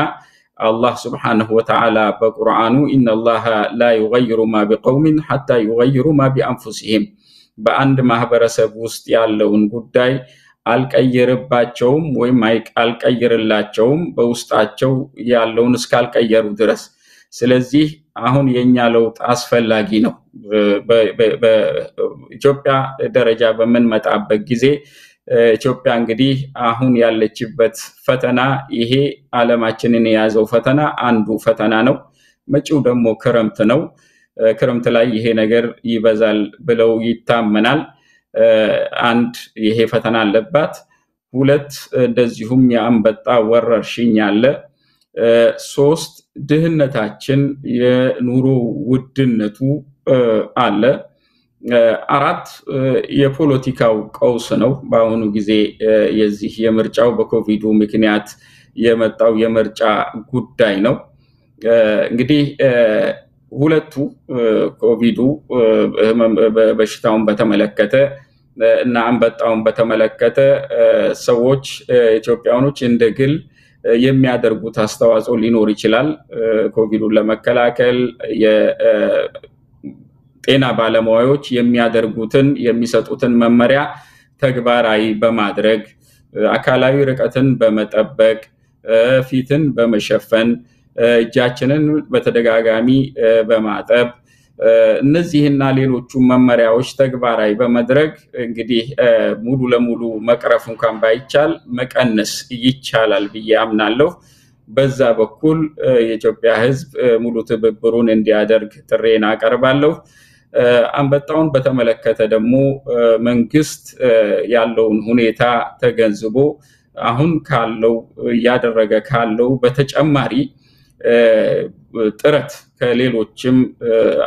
አላህ ስብሓነሁ ወተዓላ በቁርአኑ ኢነላሃ ላ ዩገይሩ ማ ቢቀውሚን ሐታ ዩገይሩ ማ ቢአንፉሲሂም በአንድ ማህበረሰብ ውስጥ ያለውን ጉዳይ አልቀይርባቸውም ወይም አልቀይርላቸውም በውስጣቸው ያለውን እስካልቀየሩ ድረስ። ስለዚህ አሁን የኛ ለውጥ አስፈላጊ ነው። በኢትዮጵያ ደረጃ በምንመጣበት ጊዜ ኢትዮጵያ እንግዲህ አሁን ያለችበት ፈተና ይሄ ዓለማችንን የያዘው ፈተና አንዱ ፈተና ነው። መጪው ደግሞ ክረምት ነው። ክረምት ላይ ይሄ ነገር ይበዛል ብለው ይታመናል። አንድ ይሄ ፈተና አለባት። ሁለት እንደዚሁም የአንበጣ ወረርሽኝ አለ። ሶስት ድህነታችን፣ የኑሮ ውድነቱ አለ። አራት የፖለቲካው ቀውስ ነው። በአሁኑ ጊዜ የዚህ የምርጫው በኮቪዱ ምክንያት የመጣው የምርጫ ጉዳይ ነው። እንግዲህ ሁለቱ ኮቪዱ በሽታውን በተመለከተ እና አንበጣውን በተመለከተ ሰዎች ኢትዮጵያውያኖች እንደ ግል የሚያደርጉት አስተዋጽኦ ሊኖር ይችላል። ኮቪዱን ለመከላከል ጤና ባለሙያዎች የሚያደርጉትን የሚሰጡትን መመሪያ ተግባራዊ በማድረግ አካላዊ ርቀትን በመጠበቅ ፊትን በመሸፈን እጃችንን በተደጋጋሚ በማጠብ እነዚህና ሌሎቹ መመሪያዎች ተግባራዊ በመድረግ እንግዲህ ሙሉ ለሙሉ መቅረፍ እንኳን ባይቻል መቀነስ ይቻላል ብዬ አምናለሁ። በዛ በኩል የኢትዮጵያ ሕዝብ ሙሉ ትብብሩን እንዲያደርግ ጥሬን አቀርባለሁ። አንበጣውን በተመለከተ ደግሞ መንግስት ያለውን ሁኔታ ተገንዝቦ አሁን ካለው እያደረገ ካለው በተጨማሪ ጥረት ከሌሎችም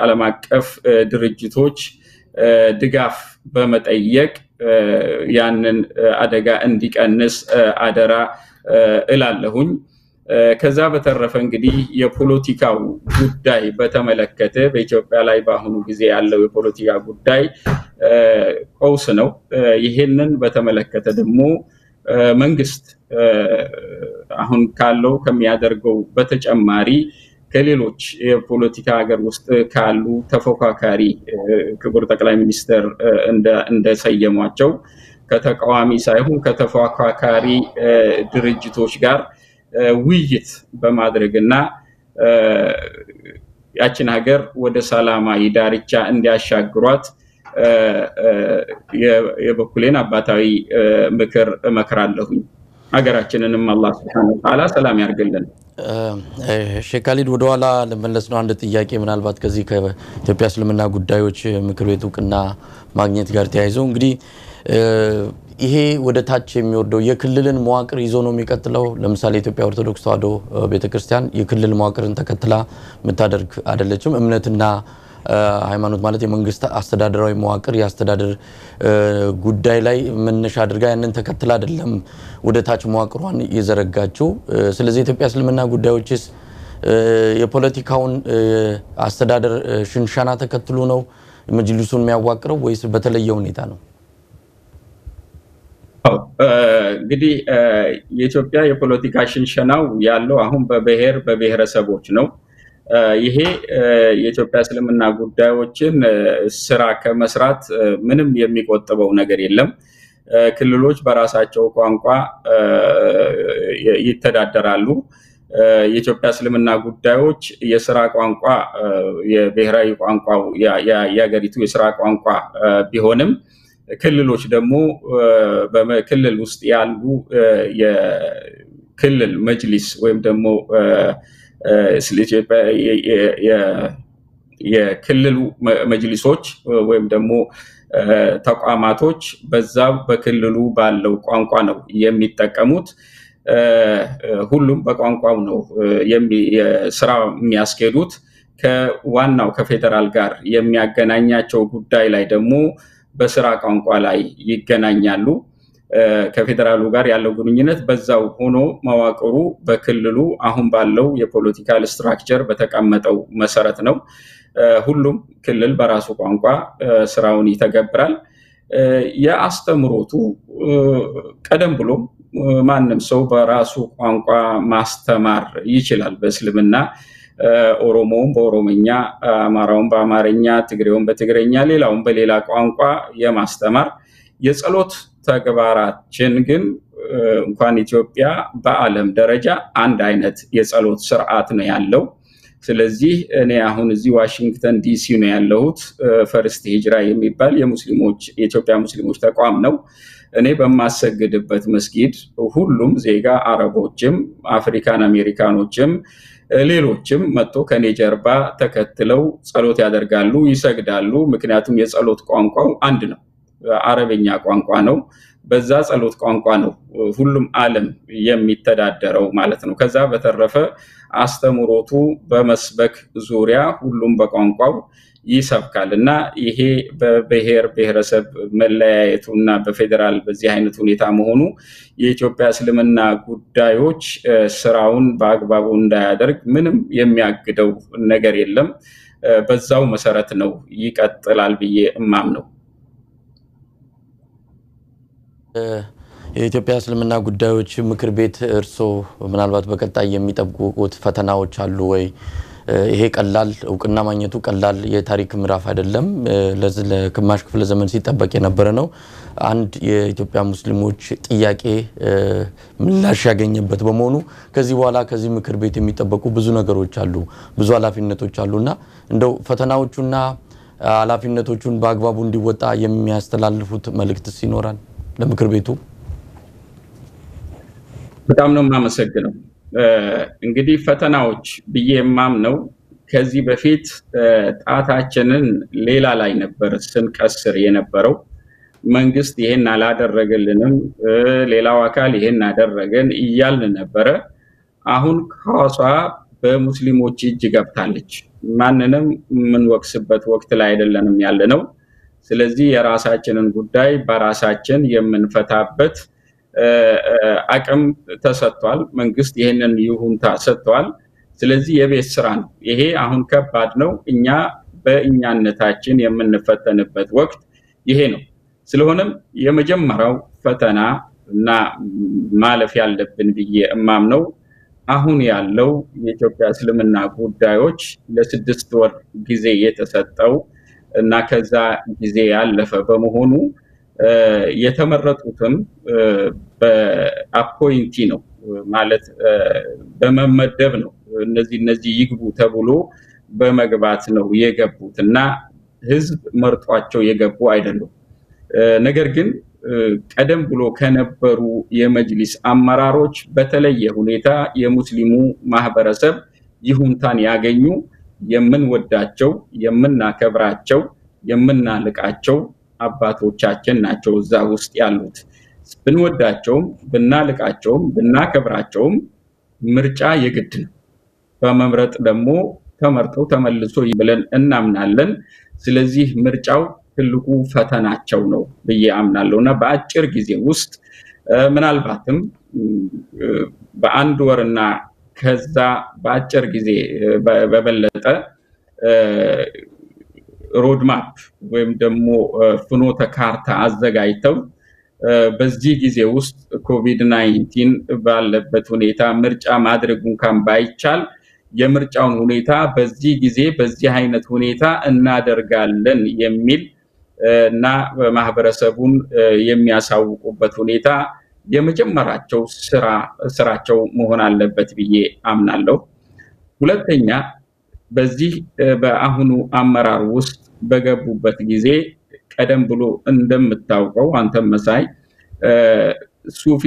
ዓለም አቀፍ ድርጅቶች ድጋፍ በመጠየቅ ያንን አደጋ እንዲቀንስ አደራ እላለሁኝ። ከዛ በተረፈ እንግዲህ የፖለቲካው ጉዳይ በተመለከተ በኢትዮጵያ ላይ በአሁኑ ጊዜ ያለው የፖለቲካ ጉዳይ ቀውስ ነው። ይሄንን በተመለከተ ደግሞ መንግስት አሁን ካለው ከሚያደርገው በተጨማሪ ከሌሎች የፖለቲካ ሀገር ውስጥ ካሉ ተፎካካሪ ክቡር ጠቅላይ ሚኒስትር እንደሰየሟቸው ከተቃዋሚ ሳይሆን ከተፎካካሪ ድርጅቶች ጋር ውይይት በማድረግ እና ያችን ሀገር ወደ ሰላማዊ ዳርቻ እንዲያሻግሯት የበኩሌን አባታዊ ምክር እመክራለሁኝ። ሀገራችንንም አላህ ሱብሓነሁ ወተዓላ ሰላም ያርግልን። ሼክ ካሊድ ወደኋላ ልመለስ ነው። አንድ ጥያቄ ምናልባት ከዚህ ከኢትዮጵያ እስልምና ጉዳዮች ምክር ቤት እውቅና ማግኘት ጋር ተያይዘው እንግዲህ ይሄ ወደ ታች የሚወርደው የክልልን መዋቅር ይዞ ነው የሚቀጥለው። ለምሳሌ የኢትዮጵያ ኦርቶዶክስ ተዋሕዶ ቤተክርስቲያን የክልል መዋቅርን ተከትላ የምታደርግ አይደለችም። እምነትና ሃይማኖት ማለት የመንግስት አስተዳደራዊ መዋቅር የአስተዳደር ጉዳይ ላይ መነሻ አድርጋ ያንን ተከትላ አይደለም ወደ ታች መዋቅሯን የዘረጋችው። ስለዚህ የኢትዮጵያ እስልምና ጉዳዮችስ የፖለቲካውን አስተዳደር ሽንሻና ተከትሎ ነው መጅሊሱን የሚያዋቅረው ወይስ በተለየ ሁኔታ ነው? እንግዲህ የኢትዮጵያ የፖለቲካ ሽንሸናው ያለው አሁን በብሔር በብሔረሰቦች ነው። ይሄ የኢትዮጵያ እስልምና ጉዳዮችን ስራ ከመስራት ምንም የሚቆጥበው ነገር የለም። ክልሎች በራሳቸው ቋንቋ ይተዳደራሉ። የኢትዮጵያ እስልምና ጉዳዮች የስራ ቋንቋ የብሔራዊ ቋንቋው የሀገሪቱ የስራ ቋንቋ ቢሆንም ክልሎች ደግሞ በክልል ውስጥ ያሉ የክልል መጅሊስ ወይም ደግሞ የክልሉ መጅሊሶች ወይም ደግሞ ተቋማቶች በዛ በክልሉ ባለው ቋንቋ ነው የሚጠቀሙት። ሁሉም በቋንቋው ነው ስራ የሚያስኬዱት። ከዋናው ከፌዴራል ጋር የሚያገናኛቸው ጉዳይ ላይ ደግሞ በስራ ቋንቋ ላይ ይገናኛሉ። ከፌዴራሉ ጋር ያለው ግንኙነት በዛው ሆኖ መዋቅሩ በክልሉ አሁን ባለው የ political structure በተቀመጠው መሰረት ነው። ሁሉም ክልል በራሱ ቋንቋ ስራውን ይተገብራል። የአስተምሮቱ ቀደም ብሎ ማንም ሰው በራሱ ቋንቋ ማስተማር ይችላል። በእስልምና ኦሮሞውም በኦሮምኛ፣ አማራውም በአማርኛ፣ ትግሬውም በትግረኛ፣ ሌላውም በሌላ ቋንቋ የማስተማር የጸሎት ተግባራችን ግን እንኳን ኢትዮጵያ በዓለም ደረጃ አንድ አይነት የጸሎት ስርዓት ነው ያለው። ስለዚህ እኔ አሁን እዚህ ዋሽንግተን ዲሲ ነው ያለሁት። First Hijrah የሚባል የሙስሊሞች የኢትዮጵያ ሙስሊሞች ተቋም ነው። እኔ በማሰግድበት መስጊድ ሁሉም ዜጋ አረቦችም፣ አፍሪካን አሜሪካኖችም ሌሎችም መጥቶ ከኔ ጀርባ ተከትለው ጸሎት ያደርጋሉ፣ ይሰግዳሉ። ምክንያቱም የጸሎት ቋንቋው አንድ ነው፣ አረበኛ ቋንቋ ነው። በዛ ጸሎት ቋንቋ ነው ሁሉም ዓለም የሚተዳደረው ማለት ነው። ከዛ በተረፈ አስተምሮቱ በመስበክ ዙሪያ ሁሉም በቋንቋው ይሰብካል እና ይሄ በብሔር ብሔረሰብ መለያየቱ እና በፌዴራል በዚህ አይነት ሁኔታ መሆኑ የኢትዮጵያ እስልምና ጉዳዮች ስራውን በአግባቡ እንዳያደርግ ምንም የሚያግደው ነገር የለም። በዛው መሰረት ነው ይቀጥላል ብዬ እማም ነው። የኢትዮጵያ እስልምና ጉዳዮች ምክር ቤት እርስዎ ምናልባት በቀጣይ የሚጠብቁት ፈተናዎች አሉ ወይ? ይሄ ቀላል እውቅና ማግኘቱ ቀላል የታሪክ ምዕራፍ አይደለም። ለዚህ ለግማሽ ክፍለ ዘመን ሲጠበቅ የነበረ ነው። አንድ የኢትዮጵያ ሙስሊሞች ጥያቄ ምላሽ ያገኘበት በመሆኑ ከዚህ በኋላ ከዚህ ምክር ቤት የሚጠበቁ ብዙ ነገሮች አሉ፣ ብዙ ኃላፊነቶች አሉ እና እንደው ፈተናዎቹና ኃላፊነቶቹን በአግባቡ እንዲወጣ የሚያስተላልፉት መልእክትስ ይኖራል ለምክር ቤቱ? በጣም ነው የማመሰግነው። እንግዲህ ፈተናዎች ብዬ የማምነው ከዚህ በፊት ጣታችንን ሌላ ላይ ነበር ስንቀስር የነበረው። መንግስት ይሄን አላደረገልንም፣ ሌላው አካል ይሄን አደረገን እያልን ነበረ። አሁን ኳሷ በሙስሊሞች እጅ ገብታለች። ማንንም የምንወቅስበት ወቅት ላይ አይደለንም ያለ ነው። ስለዚህ የራሳችንን ጉዳይ በራሳችን የምንፈታበት አቅም ተሰጥቷል። መንግስት ይህንን ይሁንታ ሰጥቷል። ስለዚህ የቤት ስራ ነው ይሄ። አሁን ከባድ ነው። እኛ በእኛነታችን የምንፈተንበት ወቅት ይሄ ነው። ስለሆነም የመጀመሪያው ፈተና እና ማለፍ ያለብን ብዬ እማምነው አሁን ያለው የኢትዮጵያ እስልምና ጉዳዮች ለስድስት ወር ጊዜ የተሰጠው እና ከዛ ጊዜ ያለፈ በመሆኑ የተመረጡትም በአፖይንቲ ነው ማለት በመመደብ ነው። እነዚህ እነዚህ ይግቡ ተብሎ በመግባት ነው የገቡት እና ህዝብ መርጧቸው የገቡ አይደሉም። ነገር ግን ቀደም ብሎ ከነበሩ የመጅሊስ አመራሮች በተለየ ሁኔታ የሙስሊሙ ማህበረሰብ ይሁንታን ያገኙ የምንወዳቸው፣ የምናከብራቸው፣ የምናልቃቸው አባቶቻችን ናቸው እዛ ውስጥ ያሉት። ብንወዳቸውም ብናልቃቸውም ብናከብራቸውም ምርጫ የግድ ነው። በመምረጥ ደግሞ ተመርጠው ተመልሶ ብለን እናምናለን። ስለዚህ ምርጫው ትልቁ ፈተናቸው ነው ብዬ አምናለሁ እና በአጭር ጊዜ ውስጥ ምናልባትም በአንድ ወርና ከዛ በአጭር ጊዜ በበለጠ roadmap ወይም ደግሞ ፍኖተ ካርታ አዘጋጅተው በዚህ ጊዜ ውስጥ COVID nineteen ባለበት ሁኔታ ምርጫ ማድረግ እንኳን ባይቻል የምርጫውን ሁኔታ በዚህ ጊዜ በዚህ አይነት ሁኔታ እናደርጋለን የሚል እና ማህበረሰቡን የሚያሳውቁበት ሁኔታ የመጀመራቸው ስራቸው መሆን አለበት ብዬ አምናለሁ። ሁለተኛ በዚህ በአሁኑ አመራር ውስጥ በገቡበት ጊዜ ቀደም ብሎ እንደምታውቀው አንተም መሳይ ሱፊ፣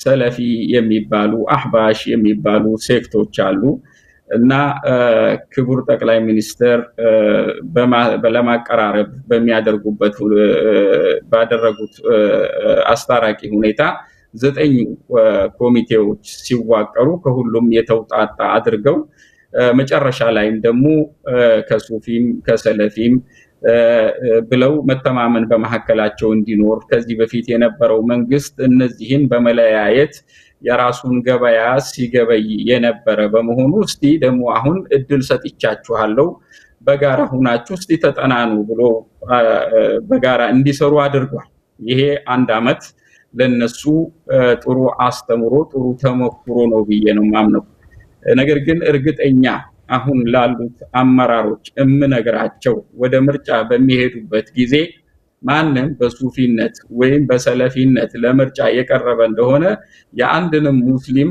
ሰለፊ የሚባሉ አህባሽ የሚባሉ ሴክቶች አሉ እና ክቡር ጠቅላይ ሚኒስትር ለማቀራረብ በሚያደርጉበት ባደረጉት አስታራቂ ሁኔታ ዘጠኝ ኮሚቴዎች ሲዋቀሩ ከሁሉም የተውጣጣ አድርገው መጨረሻ ላይም ደግሞ ከሱፊም ከሰለፊም ብለው መተማመን በመካከላቸው እንዲኖር ከዚህ በፊት የነበረው መንግስት እነዚህን በመለያየት የራሱን ገበያ ሲገበይ የነበረ በመሆኑ እስቲ ደግሞ አሁን እድል ሰጥቻችኋለሁ በጋራ ሁናችሁ እስቲ ተጠናኑ ብሎ በጋራ እንዲሰሩ አድርጓል። ይሄ አንድ አመት ለነሱ ጥሩ አስተምሮ ጥሩ ተሞክሮ ነው ብዬ ነው ማምነው። ነገር ግን እርግጠኛ አሁን ላሉት አመራሮች እምነግራቸው ወደ ምርጫ በሚሄዱበት ጊዜ ማንም በሱፊነት ወይም በሰለፊነት ለምርጫ የቀረበ እንደሆነ የአንድንም ሙስሊም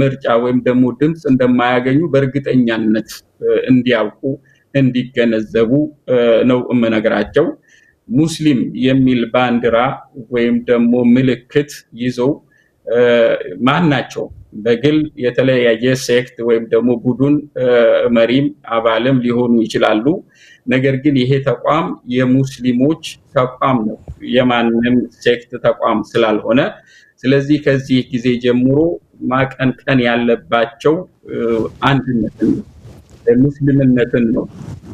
ምርጫ ወይም ደግሞ ድምፅ እንደማያገኙ በእርግጠኛነት እንዲያውቁ እንዲገነዘቡ ነው እምነግራቸው። ሙስሊም የሚል ባንዲራ ወይም ደግሞ ምልክት ይዘው ማናቸው በግል የተለያየ ሴክት ወይም ደግሞ ቡድን መሪም አባልም ሊሆኑ ይችላሉ። ነገር ግን ይሄ ተቋም የሙስሊሞች ተቋም ነው፣ የማንም ሴክት ተቋም ስላልሆነ፣ ስለዚህ ከዚህ ጊዜ ጀምሮ ማቀንቀን ያለባቸው አንድነትን ነው፣ ሙስሊምነትን ነው።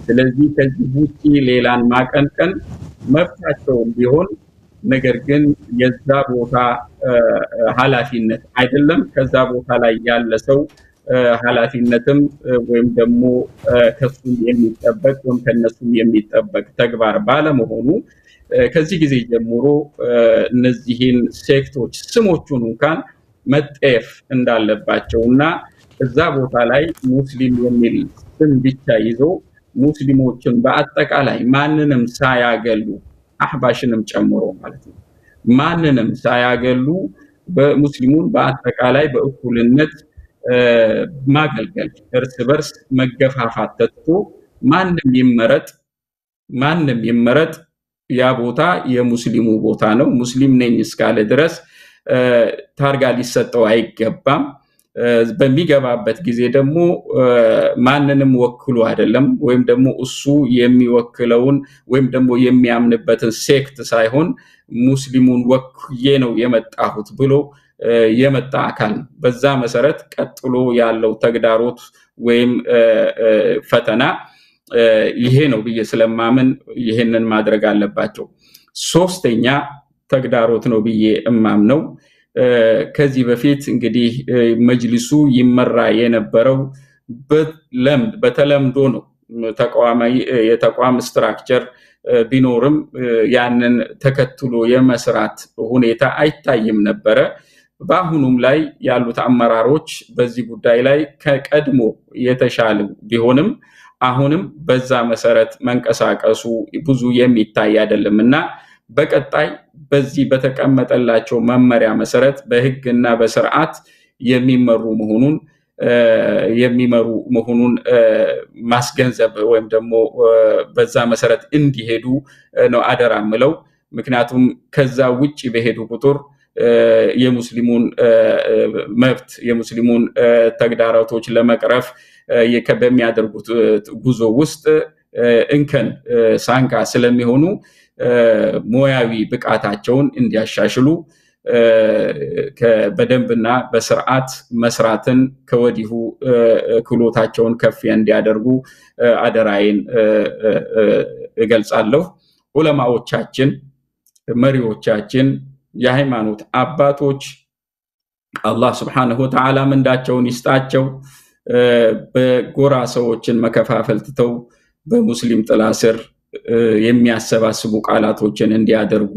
ስለዚህ ከዚህ ውጭ ሌላን ማቀንቀን መብታቸውም ቢሆን ነገር ግን የዛ ቦታ ኃላፊነት አይደለም። ከዛ ቦታ ላይ ያለ ሰው ኃላፊነትም ወይም ደግሞ ከሱም የሚጠበቅ ወይም ከነሱም የሚጠበቅ ተግባር ባለመሆኑ ከዚህ ጊዜ ጀምሮ እነዚህን ሴክቶች ስሞቹን እንኳን መጠየፍ እንዳለባቸው እና እዛ ቦታ ላይ ሙስሊም የሚል ስም ብቻ ይዘው ሙስሊሞችን በአጠቃላይ ማንንም ሳያገሉ አህባሽንም ጨምሮ ማለት ነው ማንንም ሳያገሉ በሙስሊሙን በአጠቃላይ በእኩልነት ማገልገል እርስ በርስ መገፋፋት ተትቶ ማንም ይመረጥ ማንም ይመረጥ ያ ቦታ የሙስሊሙ ቦታ ነው። ሙስሊም ነኝ እስካለ ድረስ ታርጋ ሊሰጠው አይገባም። በሚገባበት ጊዜ ደግሞ ማንንም ወክሎ አይደለም ወይም ደግሞ እሱ የሚወክለውን ወይም ደግሞ የሚያምንበትን ሴክት ሳይሆን ሙስሊሙን ወክዬ ነው የመጣሁት ብሎ የመጣ አካል ነው። በዛ መሰረት ቀጥሎ ያለው ተግዳሮት ወይም ፈተና ይሄ ነው ብዬ ስለማምን ይሄንን ማድረግ አለባቸው። ሶስተኛ ተግዳሮት ነው ብዬ እማምነው ከዚህ በፊት እንግዲህ መጅሊሱ ይመራ የነበረው በለምድ በተለምዶ ነው። ተቋማዊ የተቋም structure ቢኖርም ያንን ተከትሎ የመስራት ሁኔታ አይታይም ነበረ። በአሁኑም ላይ ያሉት አመራሮች በዚህ ጉዳይ ላይ ከቀድሞ የተሻለ ቢሆንም አሁንም በዛ መሰረት መንቀሳቀሱ ብዙ የሚታይ አይደለም እና በቀጣይ በዚህ በተቀመጠላቸው መመሪያ መሰረት በህግ እና በስርዓት የሚመሩ መሆኑን የሚመሩ መሆኑን ማስገንዘብ ወይም ደግሞ በዛ መሰረት እንዲሄዱ ነው አደራ ምለው። ምክንያቱም ከዛ ውጭ በሄዱ ቁጥር የሙስሊሙን መብት የሙስሊሙን ተግዳሮቶች ለመቅረፍ በሚያደርጉት ጉዞ ውስጥ እንከን ሳንካ ስለሚሆኑ ሙያዊ ብቃታቸውን እንዲያሻሽሉ በደንብና በስርዓት መስራትን ከወዲሁ ክህሎታቸውን ከፍ እንዲያደርጉ አደራዬን እገልጻለሁ። ዑለማዎቻችን፣ መሪዎቻችን፣ የሃይማኖት አባቶች አላህ ስብሐነሁ ወተዓላ ምንዳቸውን ይስጣቸው። በጎራ ሰዎችን መከፋፈል ትተው በሙስሊም ጥላ ስር የሚያሰባስቡ ቃላቶችን እንዲያደርጉ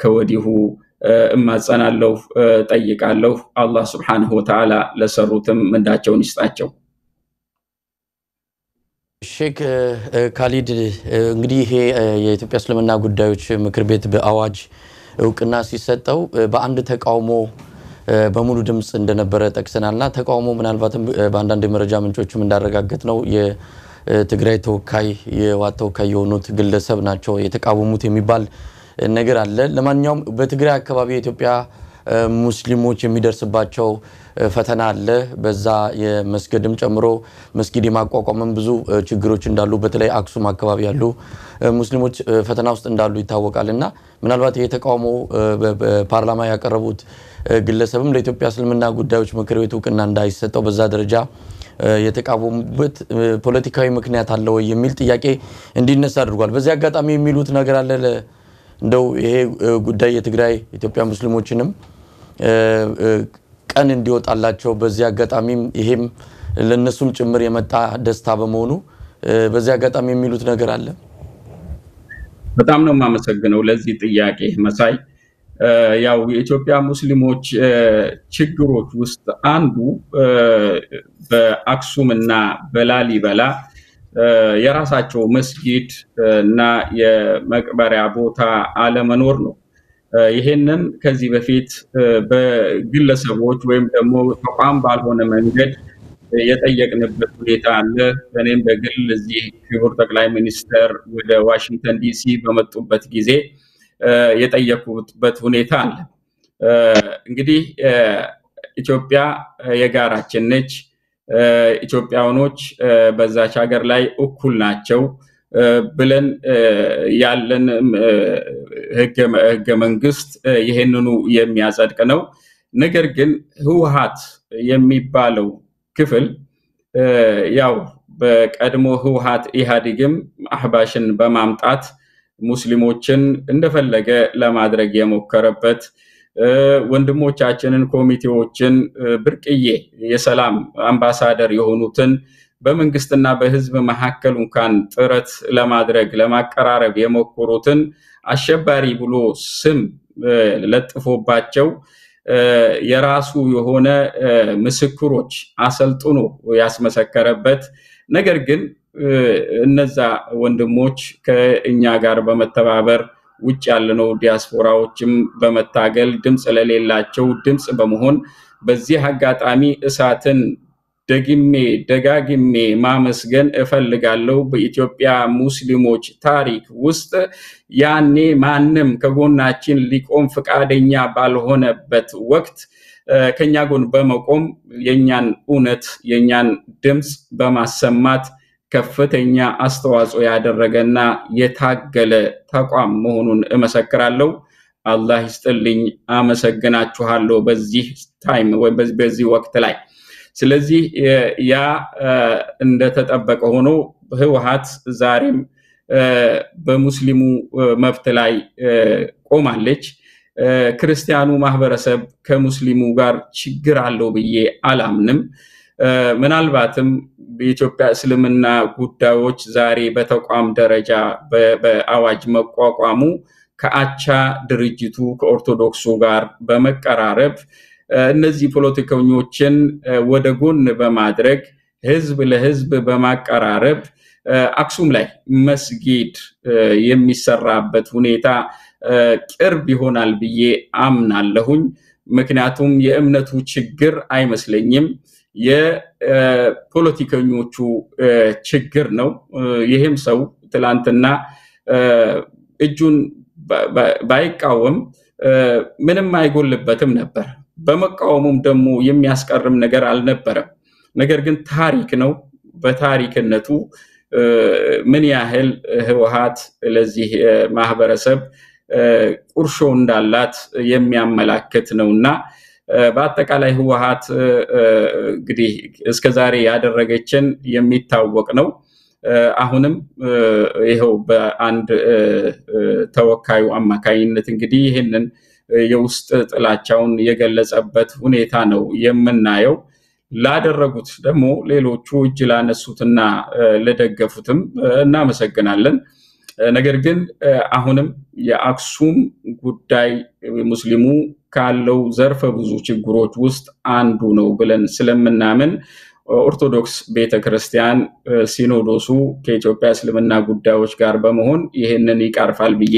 ከወዲሁ እማጸናለሁ፣ ጠይቃለሁ። አላህ ስብሐነሁ ወተዓላ ለሰሩትም ምንዳቸውን ይስጣቸው። ሼክ ካሊድ እንግዲህ ይሄ የኢትዮጵያ እስልምና ጉዳዮች ምክር ቤት በአዋጅ እውቅና ሲሰጠው በአንድ ተቃውሞ በሙሉ ድምፅ እንደነበረ ጠቅሰናልና ተቃውሞ ምናልባትም በአንዳንድ የመረጃ ምንጮችም እንዳረጋገጥ ነው የትግራይ ተወካይ የህወሓት ተወካይ የሆኑት ግለሰብ ናቸው የተቃወሙት የሚባል ነገር አለ። ለማንኛውም በትግራይ አካባቢ የኢትዮጵያ ሙስሊሞች የሚደርስባቸው ፈተና አለ። በዛ የመስገድም ጨምሮ መስጊድ የማቋቋምም ብዙ ችግሮች እንዳሉ በተለይ አክሱም አካባቢ ያሉ ሙስሊሞች ፈተና ውስጥ እንዳሉ ይታወቃል እና ምናልባት ይህ ተቃውሞ በፓርላማ ያቀረቡት ግለሰብም ለኢትዮጵያ እስልምና ጉዳዮች ምክር ቤት እውቅና እንዳይሰጠው በዛ ደረጃ የተቃወሙበት ፖለቲካዊ ምክንያት አለ ወይ የሚል ጥያቄ እንዲነሳ አድርጓል። በዚህ አጋጣሚ የሚሉት ነገር አለ እንደው ይሄ ጉዳይ የትግራይ ኢትዮጵያ ሙስሊሞችንም ቀን እንዲወጣላቸው በዚህ አጋጣሚም ይሄም ለነሱም ጭምር የመጣ ደስታ በመሆኑ በዚህ አጋጣሚ የሚሉት ነገር አለ። በጣም ነው የማመሰግነው ለዚህ ጥያቄ መሳይ። ያው የኢትዮጵያ ሙስሊሞች ችግሮች ውስጥ አንዱ በአክሱም እና በላሊበላ የራሳቸው መስጊድ እና የመቅበሪያ ቦታ አለመኖር ነው። ይሄንን ከዚህ በፊት በግለሰቦች ወይም ደግሞ ተቋም ባልሆነ መንገድ የጠየቅንበት ሁኔታ አለ። እኔም በግል እዚህ ክቡር ጠቅላይ ሚኒስትር ወደ ዋሽንግተን ዲሲ በመጡበት ጊዜ የጠየቁበት ሁኔታ አለ። እንግዲህ ኢትዮጵያ የጋራችን ነች። ኢትዮጵያውያኖች በዛች ሀገር ላይ እኩል ናቸው ብለን ያለን ህገ መንግስት ይሄንኑ የሚያጸድቅ ነው። ነገር ግን ህወሓት የሚባለው ክፍል ያው በቀድሞ ህወሓት ኢህአዴግም አህባሽን በማምጣት ሙስሊሞችን እንደፈለገ ለማድረግ የሞከረበት ወንድሞቻችንን ኮሚቴዎችን ብርቅዬ የሰላም አምባሳደር የሆኑትን በመንግስትና በህዝብ መካከል እንኳን ጥረት ለማድረግ ለማቀራረብ የሞከሩትን አሸባሪ ብሎ ስም ለጥፎባቸው የራሱ የሆነ ምስክሮች አሰልጥኖ ያስመሰከረበት። ነገር ግን እነዛ ወንድሞች ከእኛ ጋር በመተባበር ውጭ ያለነው ዲያስፖራዎችም በመታገል ድምፅ ለሌላቸው ድምፅ በመሆን በዚህ አጋጣሚ እሳትን ደግሜ ደጋግሜ ማመስገን እፈልጋለሁ። በኢትዮጵያ ሙስሊሞች ታሪክ ውስጥ ያኔ ማንም ከጎናችን ሊቆም ፈቃደኛ ባልሆነበት ወቅት ከኛ ጎን በመቆም የኛን እውነት የኛን ድምፅ በማሰማት ከፍተኛ አስተዋጽኦ ያደረገና የታገለ ተቋም መሆኑን እመሰክራለሁ። አላህ ይስጥልኝ፣ አመሰግናችኋለሁ በዚህ ታይም ወይም በዚህ ወቅት ላይ። ስለዚህ ያ እንደተጠበቀ ሆኖ ህወሓት ዛሬም በሙስሊሙ መብት ላይ ቆማለች። ክርስቲያኑ ማህበረሰብ ከሙስሊሙ ጋር ችግር አለው ብዬ አላምንም። ምናልባትም የኢትዮጵያ እስልምና ጉዳዮች ዛሬ በተቋም ደረጃ በአዋጅ መቋቋሙ ከአቻ ድርጅቱ ከኦርቶዶክሱ ጋር በመቀራረብ እነዚህ ፖለቲከኞችን ወደ ጎን በማድረግ ህዝብ ለህዝብ በማቀራረብ አክሱም ላይ መስጊድ የሚሰራበት ሁኔታ ቅርብ ይሆናል ብዬ አምናለሁኝ። ምክንያቱም የእምነቱ ችግር አይመስለኝም፣ የፖለቲከኞቹ ችግር ነው። ይህም ሰው ትላንትና እጁን ባይቃወም ምንም አይጎልበትም ነበር። በመቃወሙም ደግሞ የሚያስቀርም ነገር አልነበረም። ነገር ግን ታሪክ ነው። በታሪክነቱ ምን ያህል ህወሓት ለዚህ ማህበረሰብ ቁርሾ እንዳላት የሚያመላክት ነው እና በአጠቃላይ ህወሓት እንግዲህ እስከዛሬ ያደረገችን የሚታወቅ ነው። አሁንም ይኸው በአንድ ተወካዩ አማካኝነት እንግዲህ ይህንን የውስጥ ጥላቻውን የገለጸበት ሁኔታ ነው የምናየው። ላደረጉት ደግሞ ሌሎቹ እጅ ላነሱትና ለደገፉትም እናመሰግናለን። ነገር ግን አሁንም የአክሱም ጉዳይ ሙስሊሙ ካለው ዘርፈ ብዙ ችግሮች ውስጥ አንዱ ነው ብለን ስለምናምን ኦርቶዶክስ ቤተክርስቲያን ሲኖዶሱ ከኢትዮጵያ እስልምና ጉዳዮች ጋር በመሆን ይህንን ይቀርፋል ብዬ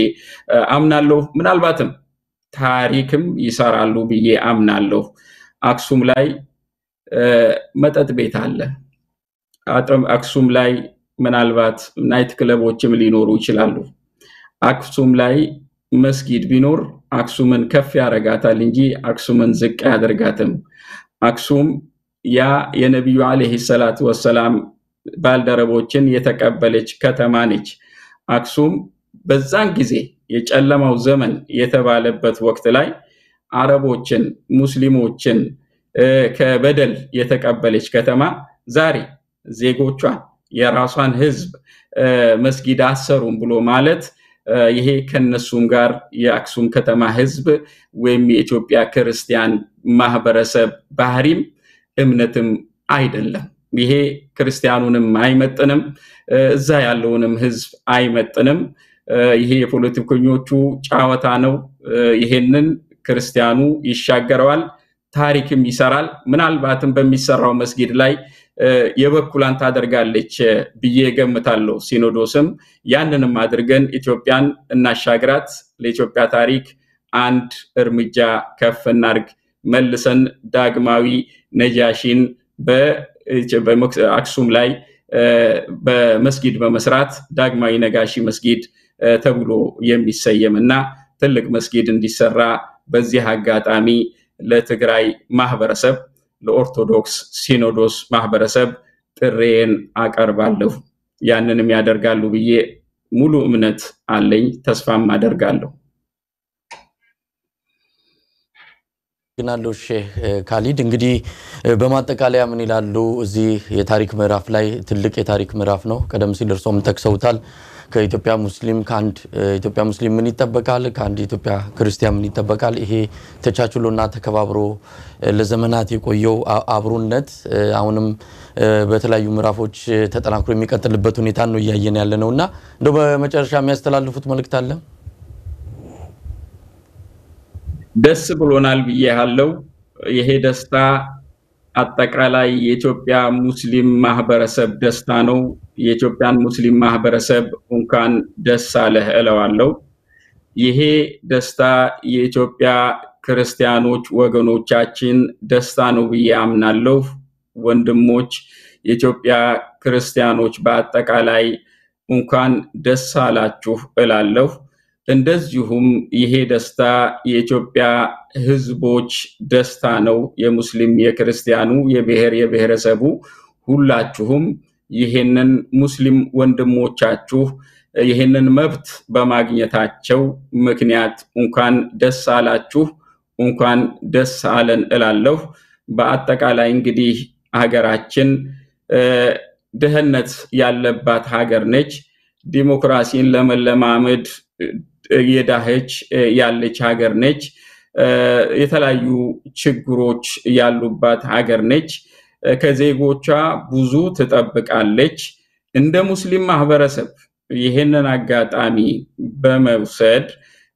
አምናለሁ። ምናልባትም ታሪክም ይሰራሉ ብዬ አምናለሁ። አክሱም ላይ መጠጥ ቤት አለ። አክሱም ላይ ምናልባት ናይት ክለቦችም ሊኖሩ ይችላሉ። አክሱም ላይ መስጊድ ቢኖር አክሱምን ከፍ ያደርጋታል እንጂ አክሱምን ዝቅ አያደርጋትም። አክሱም ያ የነቢዩ ዓለይሂ ሰላቱ ወሰላም ባልደረቦችን የተቀበለች ከተማ ነች። አክሱም በዛን ጊዜ የጨለማው ዘመን የተባለበት ወቅት ላይ አረቦችን፣ ሙስሊሞችን ከበደል የተቀበለች ከተማ ዛሬ ዜጎቿን የራሷን ህዝብ መስጊድ አሰሩም ብሎ ማለት ይሄ ከነሱም ጋር የአክሱም ከተማ ህዝብ ወይም የኢትዮጵያ ክርስቲያን ማህበረሰብ ባህሪም እምነትም አይደለም። ይሄ ክርስቲያኑንም አይመጥንም፣ እዛ ያለውንም ህዝብ አይመጥንም። ይሄ የፖለቲከኞቹ ጨዋታ ነው። ይሄንን ክርስቲያኑ ይሻገረዋል፣ ታሪክም ይሰራል። ምናልባትም በሚሰራው መስጊድ ላይ የበኩላን ታደርጋለች ብዬ ገምታለሁ። ሲኖዶስም ያንንም አድርገን ኢትዮጵያን እናሻግራት፣ ለኢትዮጵያ ታሪክ አንድ እርምጃ ከፍ እናርግ፣ መልሰን ዳግማዊ ነጃሺን በአክሱም ላይ በመስጊድ በመስራት ዳግማዊ ነጋሺ መስጊድ ተብሎ የሚሰየም እና ትልቅ መስጊድ እንዲሰራ በዚህ አጋጣሚ ለትግራይ ማህበረሰብ ለኦርቶዶክስ ሲኖዶስ ማህበረሰብ ጥሬን አቀርባለሁ። ያንንም ያደርጋሉ ብዬ ሙሉ እምነት አለኝ፣ ተስፋም አደርጋለሁ። ግናለሁ ሼህ ካሊድ እንግዲህ በማጠቃለያ ምን ይላሉ? እዚህ የታሪክ ምዕራፍ ላይ ትልቅ የታሪክ ምዕራፍ ነው። ቀደም ሲል እርሶም ጠቅሰውታል። ከኢትዮጵያ ሙስሊም ከአንድ ኢትዮጵያ ሙስሊም ምን ይጠበቃል? ከአንድ ኢትዮጵያ ክርስቲያን ምን ይጠበቃል? ይሄ ተቻችሎና ተከባብሮ ለዘመናት የቆየው አብሮነት አሁንም በተለያዩ ምዕራፎች ተጠናክሮ የሚቀጥልበት ሁኔታ ነው እያየን ያለ ነው እና እንደው በመጨረሻ የሚያስተላልፉት መልእክት አለ? ደስ ብሎናል ብዬ ያለው ይሄ ደስታ አጠቃላይ የኢትዮጵያ ሙስሊም ማህበረሰብ ደስታ ነው። የኢትዮጵያን ሙስሊም ማህበረሰብ እንኳን ደስ አለህ እለዋለሁ። ይሄ ደስታ የኢትዮጵያ ክርስቲያኖች ወገኖቻችን ደስታ ነው ብዬ አምናለሁ። ወንድሞች፣ የኢትዮጵያ ክርስቲያኖች በአጠቃላይ እንኳን ደስ አላችሁ እላለሁ። እንደዚሁም ይሄ ደስታ የኢትዮጵያ ሕዝቦች ደስታ ነው። የሙስሊም፣ የክርስቲያኑ፣ የብሔር የብሔረሰቡ ሁላችሁም ይሄንን ሙስሊም ወንድሞቻችሁ ይህንን መብት በማግኘታቸው ምክንያት እንኳን ደስ አላችሁ፣ እንኳን ደስ አለን እላለሁ። በአጠቃላይ እንግዲህ ሀገራችን ድህነት ያለባት ሀገር ነች። ዲሞክራሲን ለመለማመድ የዳኸች ያለች ሀገር ነች። የተለያዩ ችግሮች ያሉባት ሀገር ነች። ከዜጎቿ ብዙ ትጠብቃለች። እንደ ሙስሊም ማህበረሰብ ይህንን አጋጣሚ በመውሰድ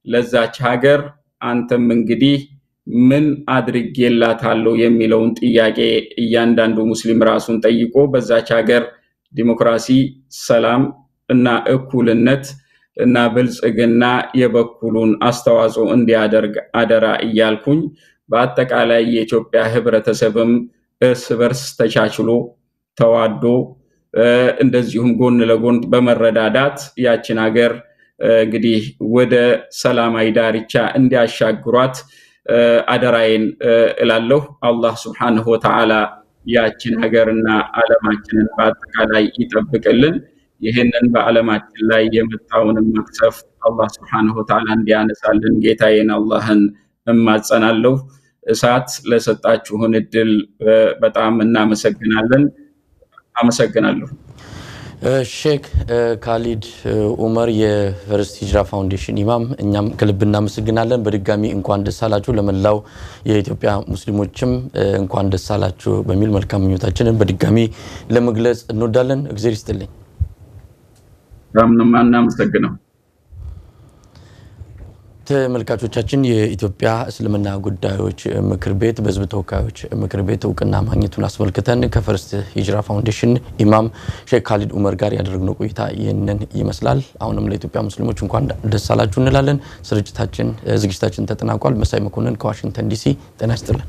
ለዛች ሀገር አንተም እንግዲህ ምን አድርጌላታለሁ የሚለውን ጥያቄ እያንዳንዱ ሙስሊም ራሱን ጠይቆ በዛች ሀገር ዲሞክራሲ፣ ሰላም እና እኩልነት እና ብልጽግና የበኩሉን አስተዋጽኦ እንዲያደርግ አደራ እያልኩኝ በአጠቃላይ የኢትዮጵያ ህብረተሰብም እርስ በርስ ተቻችሎ ተዋዶ እንደዚሁም ጎን ለጎን በመረዳዳት ያችን ሀገር እንግዲህ ወደ ሰላማዊ ዳርቻ እንዲያሻግሯት አደራዬን እላለሁ። الله سبحانه وتعالى ያችን ሀገርና ዓለማችንን በአጠቃላይ ይጠብቅልን። ይህንን በዓለማችን ላይ የመጣውንም መቅሰፍት الله سبحانه وتعالى እንዲያነሳልን ጌታዬን አላህን እማጸናለሁ። ኢሳት ለሰጣችሁን እድል በጣም እናመሰግናለን። አመሰግናለሁ። ሼክ ካሊድ ኡመር የ First Hijrah Foundation ኢማም፣ እኛም ከልብ እናመሰግናለን። በድጋሚ እንኳን ደስ አላችሁ። ለመላው የኢትዮጵያ ሙስሊሞችም እንኳን ደስ አላችሁ በሚል መልካም ምኞታችንን በድጋሚ ለመግለጽ እንወዳለን። እግዜር ይስጥልኝ። ምንም እናመሰግነው። ተመልካቾቻችን የኢትዮጵያ እስልምና ጉዳዮች ምክር ቤት በሕዝብ ተወካዮች ምክር ቤት እውቅና ማግኘቱን አስመልክተን ከ First Hijrah Foundation ኢማም ሼክ ካሊድ ኡመር ጋር ያደረግነው ቆይታ ይህንን ይመስላል። አሁንም ለኢትዮጵያ ሙስሊሞች እንኳን ደስ አላችሁ እንላለን። ስርጭታችን ዝግጅታችን ተጠናቋል። መሳይ መኮንን ከዋሽንግተን ዲሲ ጤና ይስጥልን።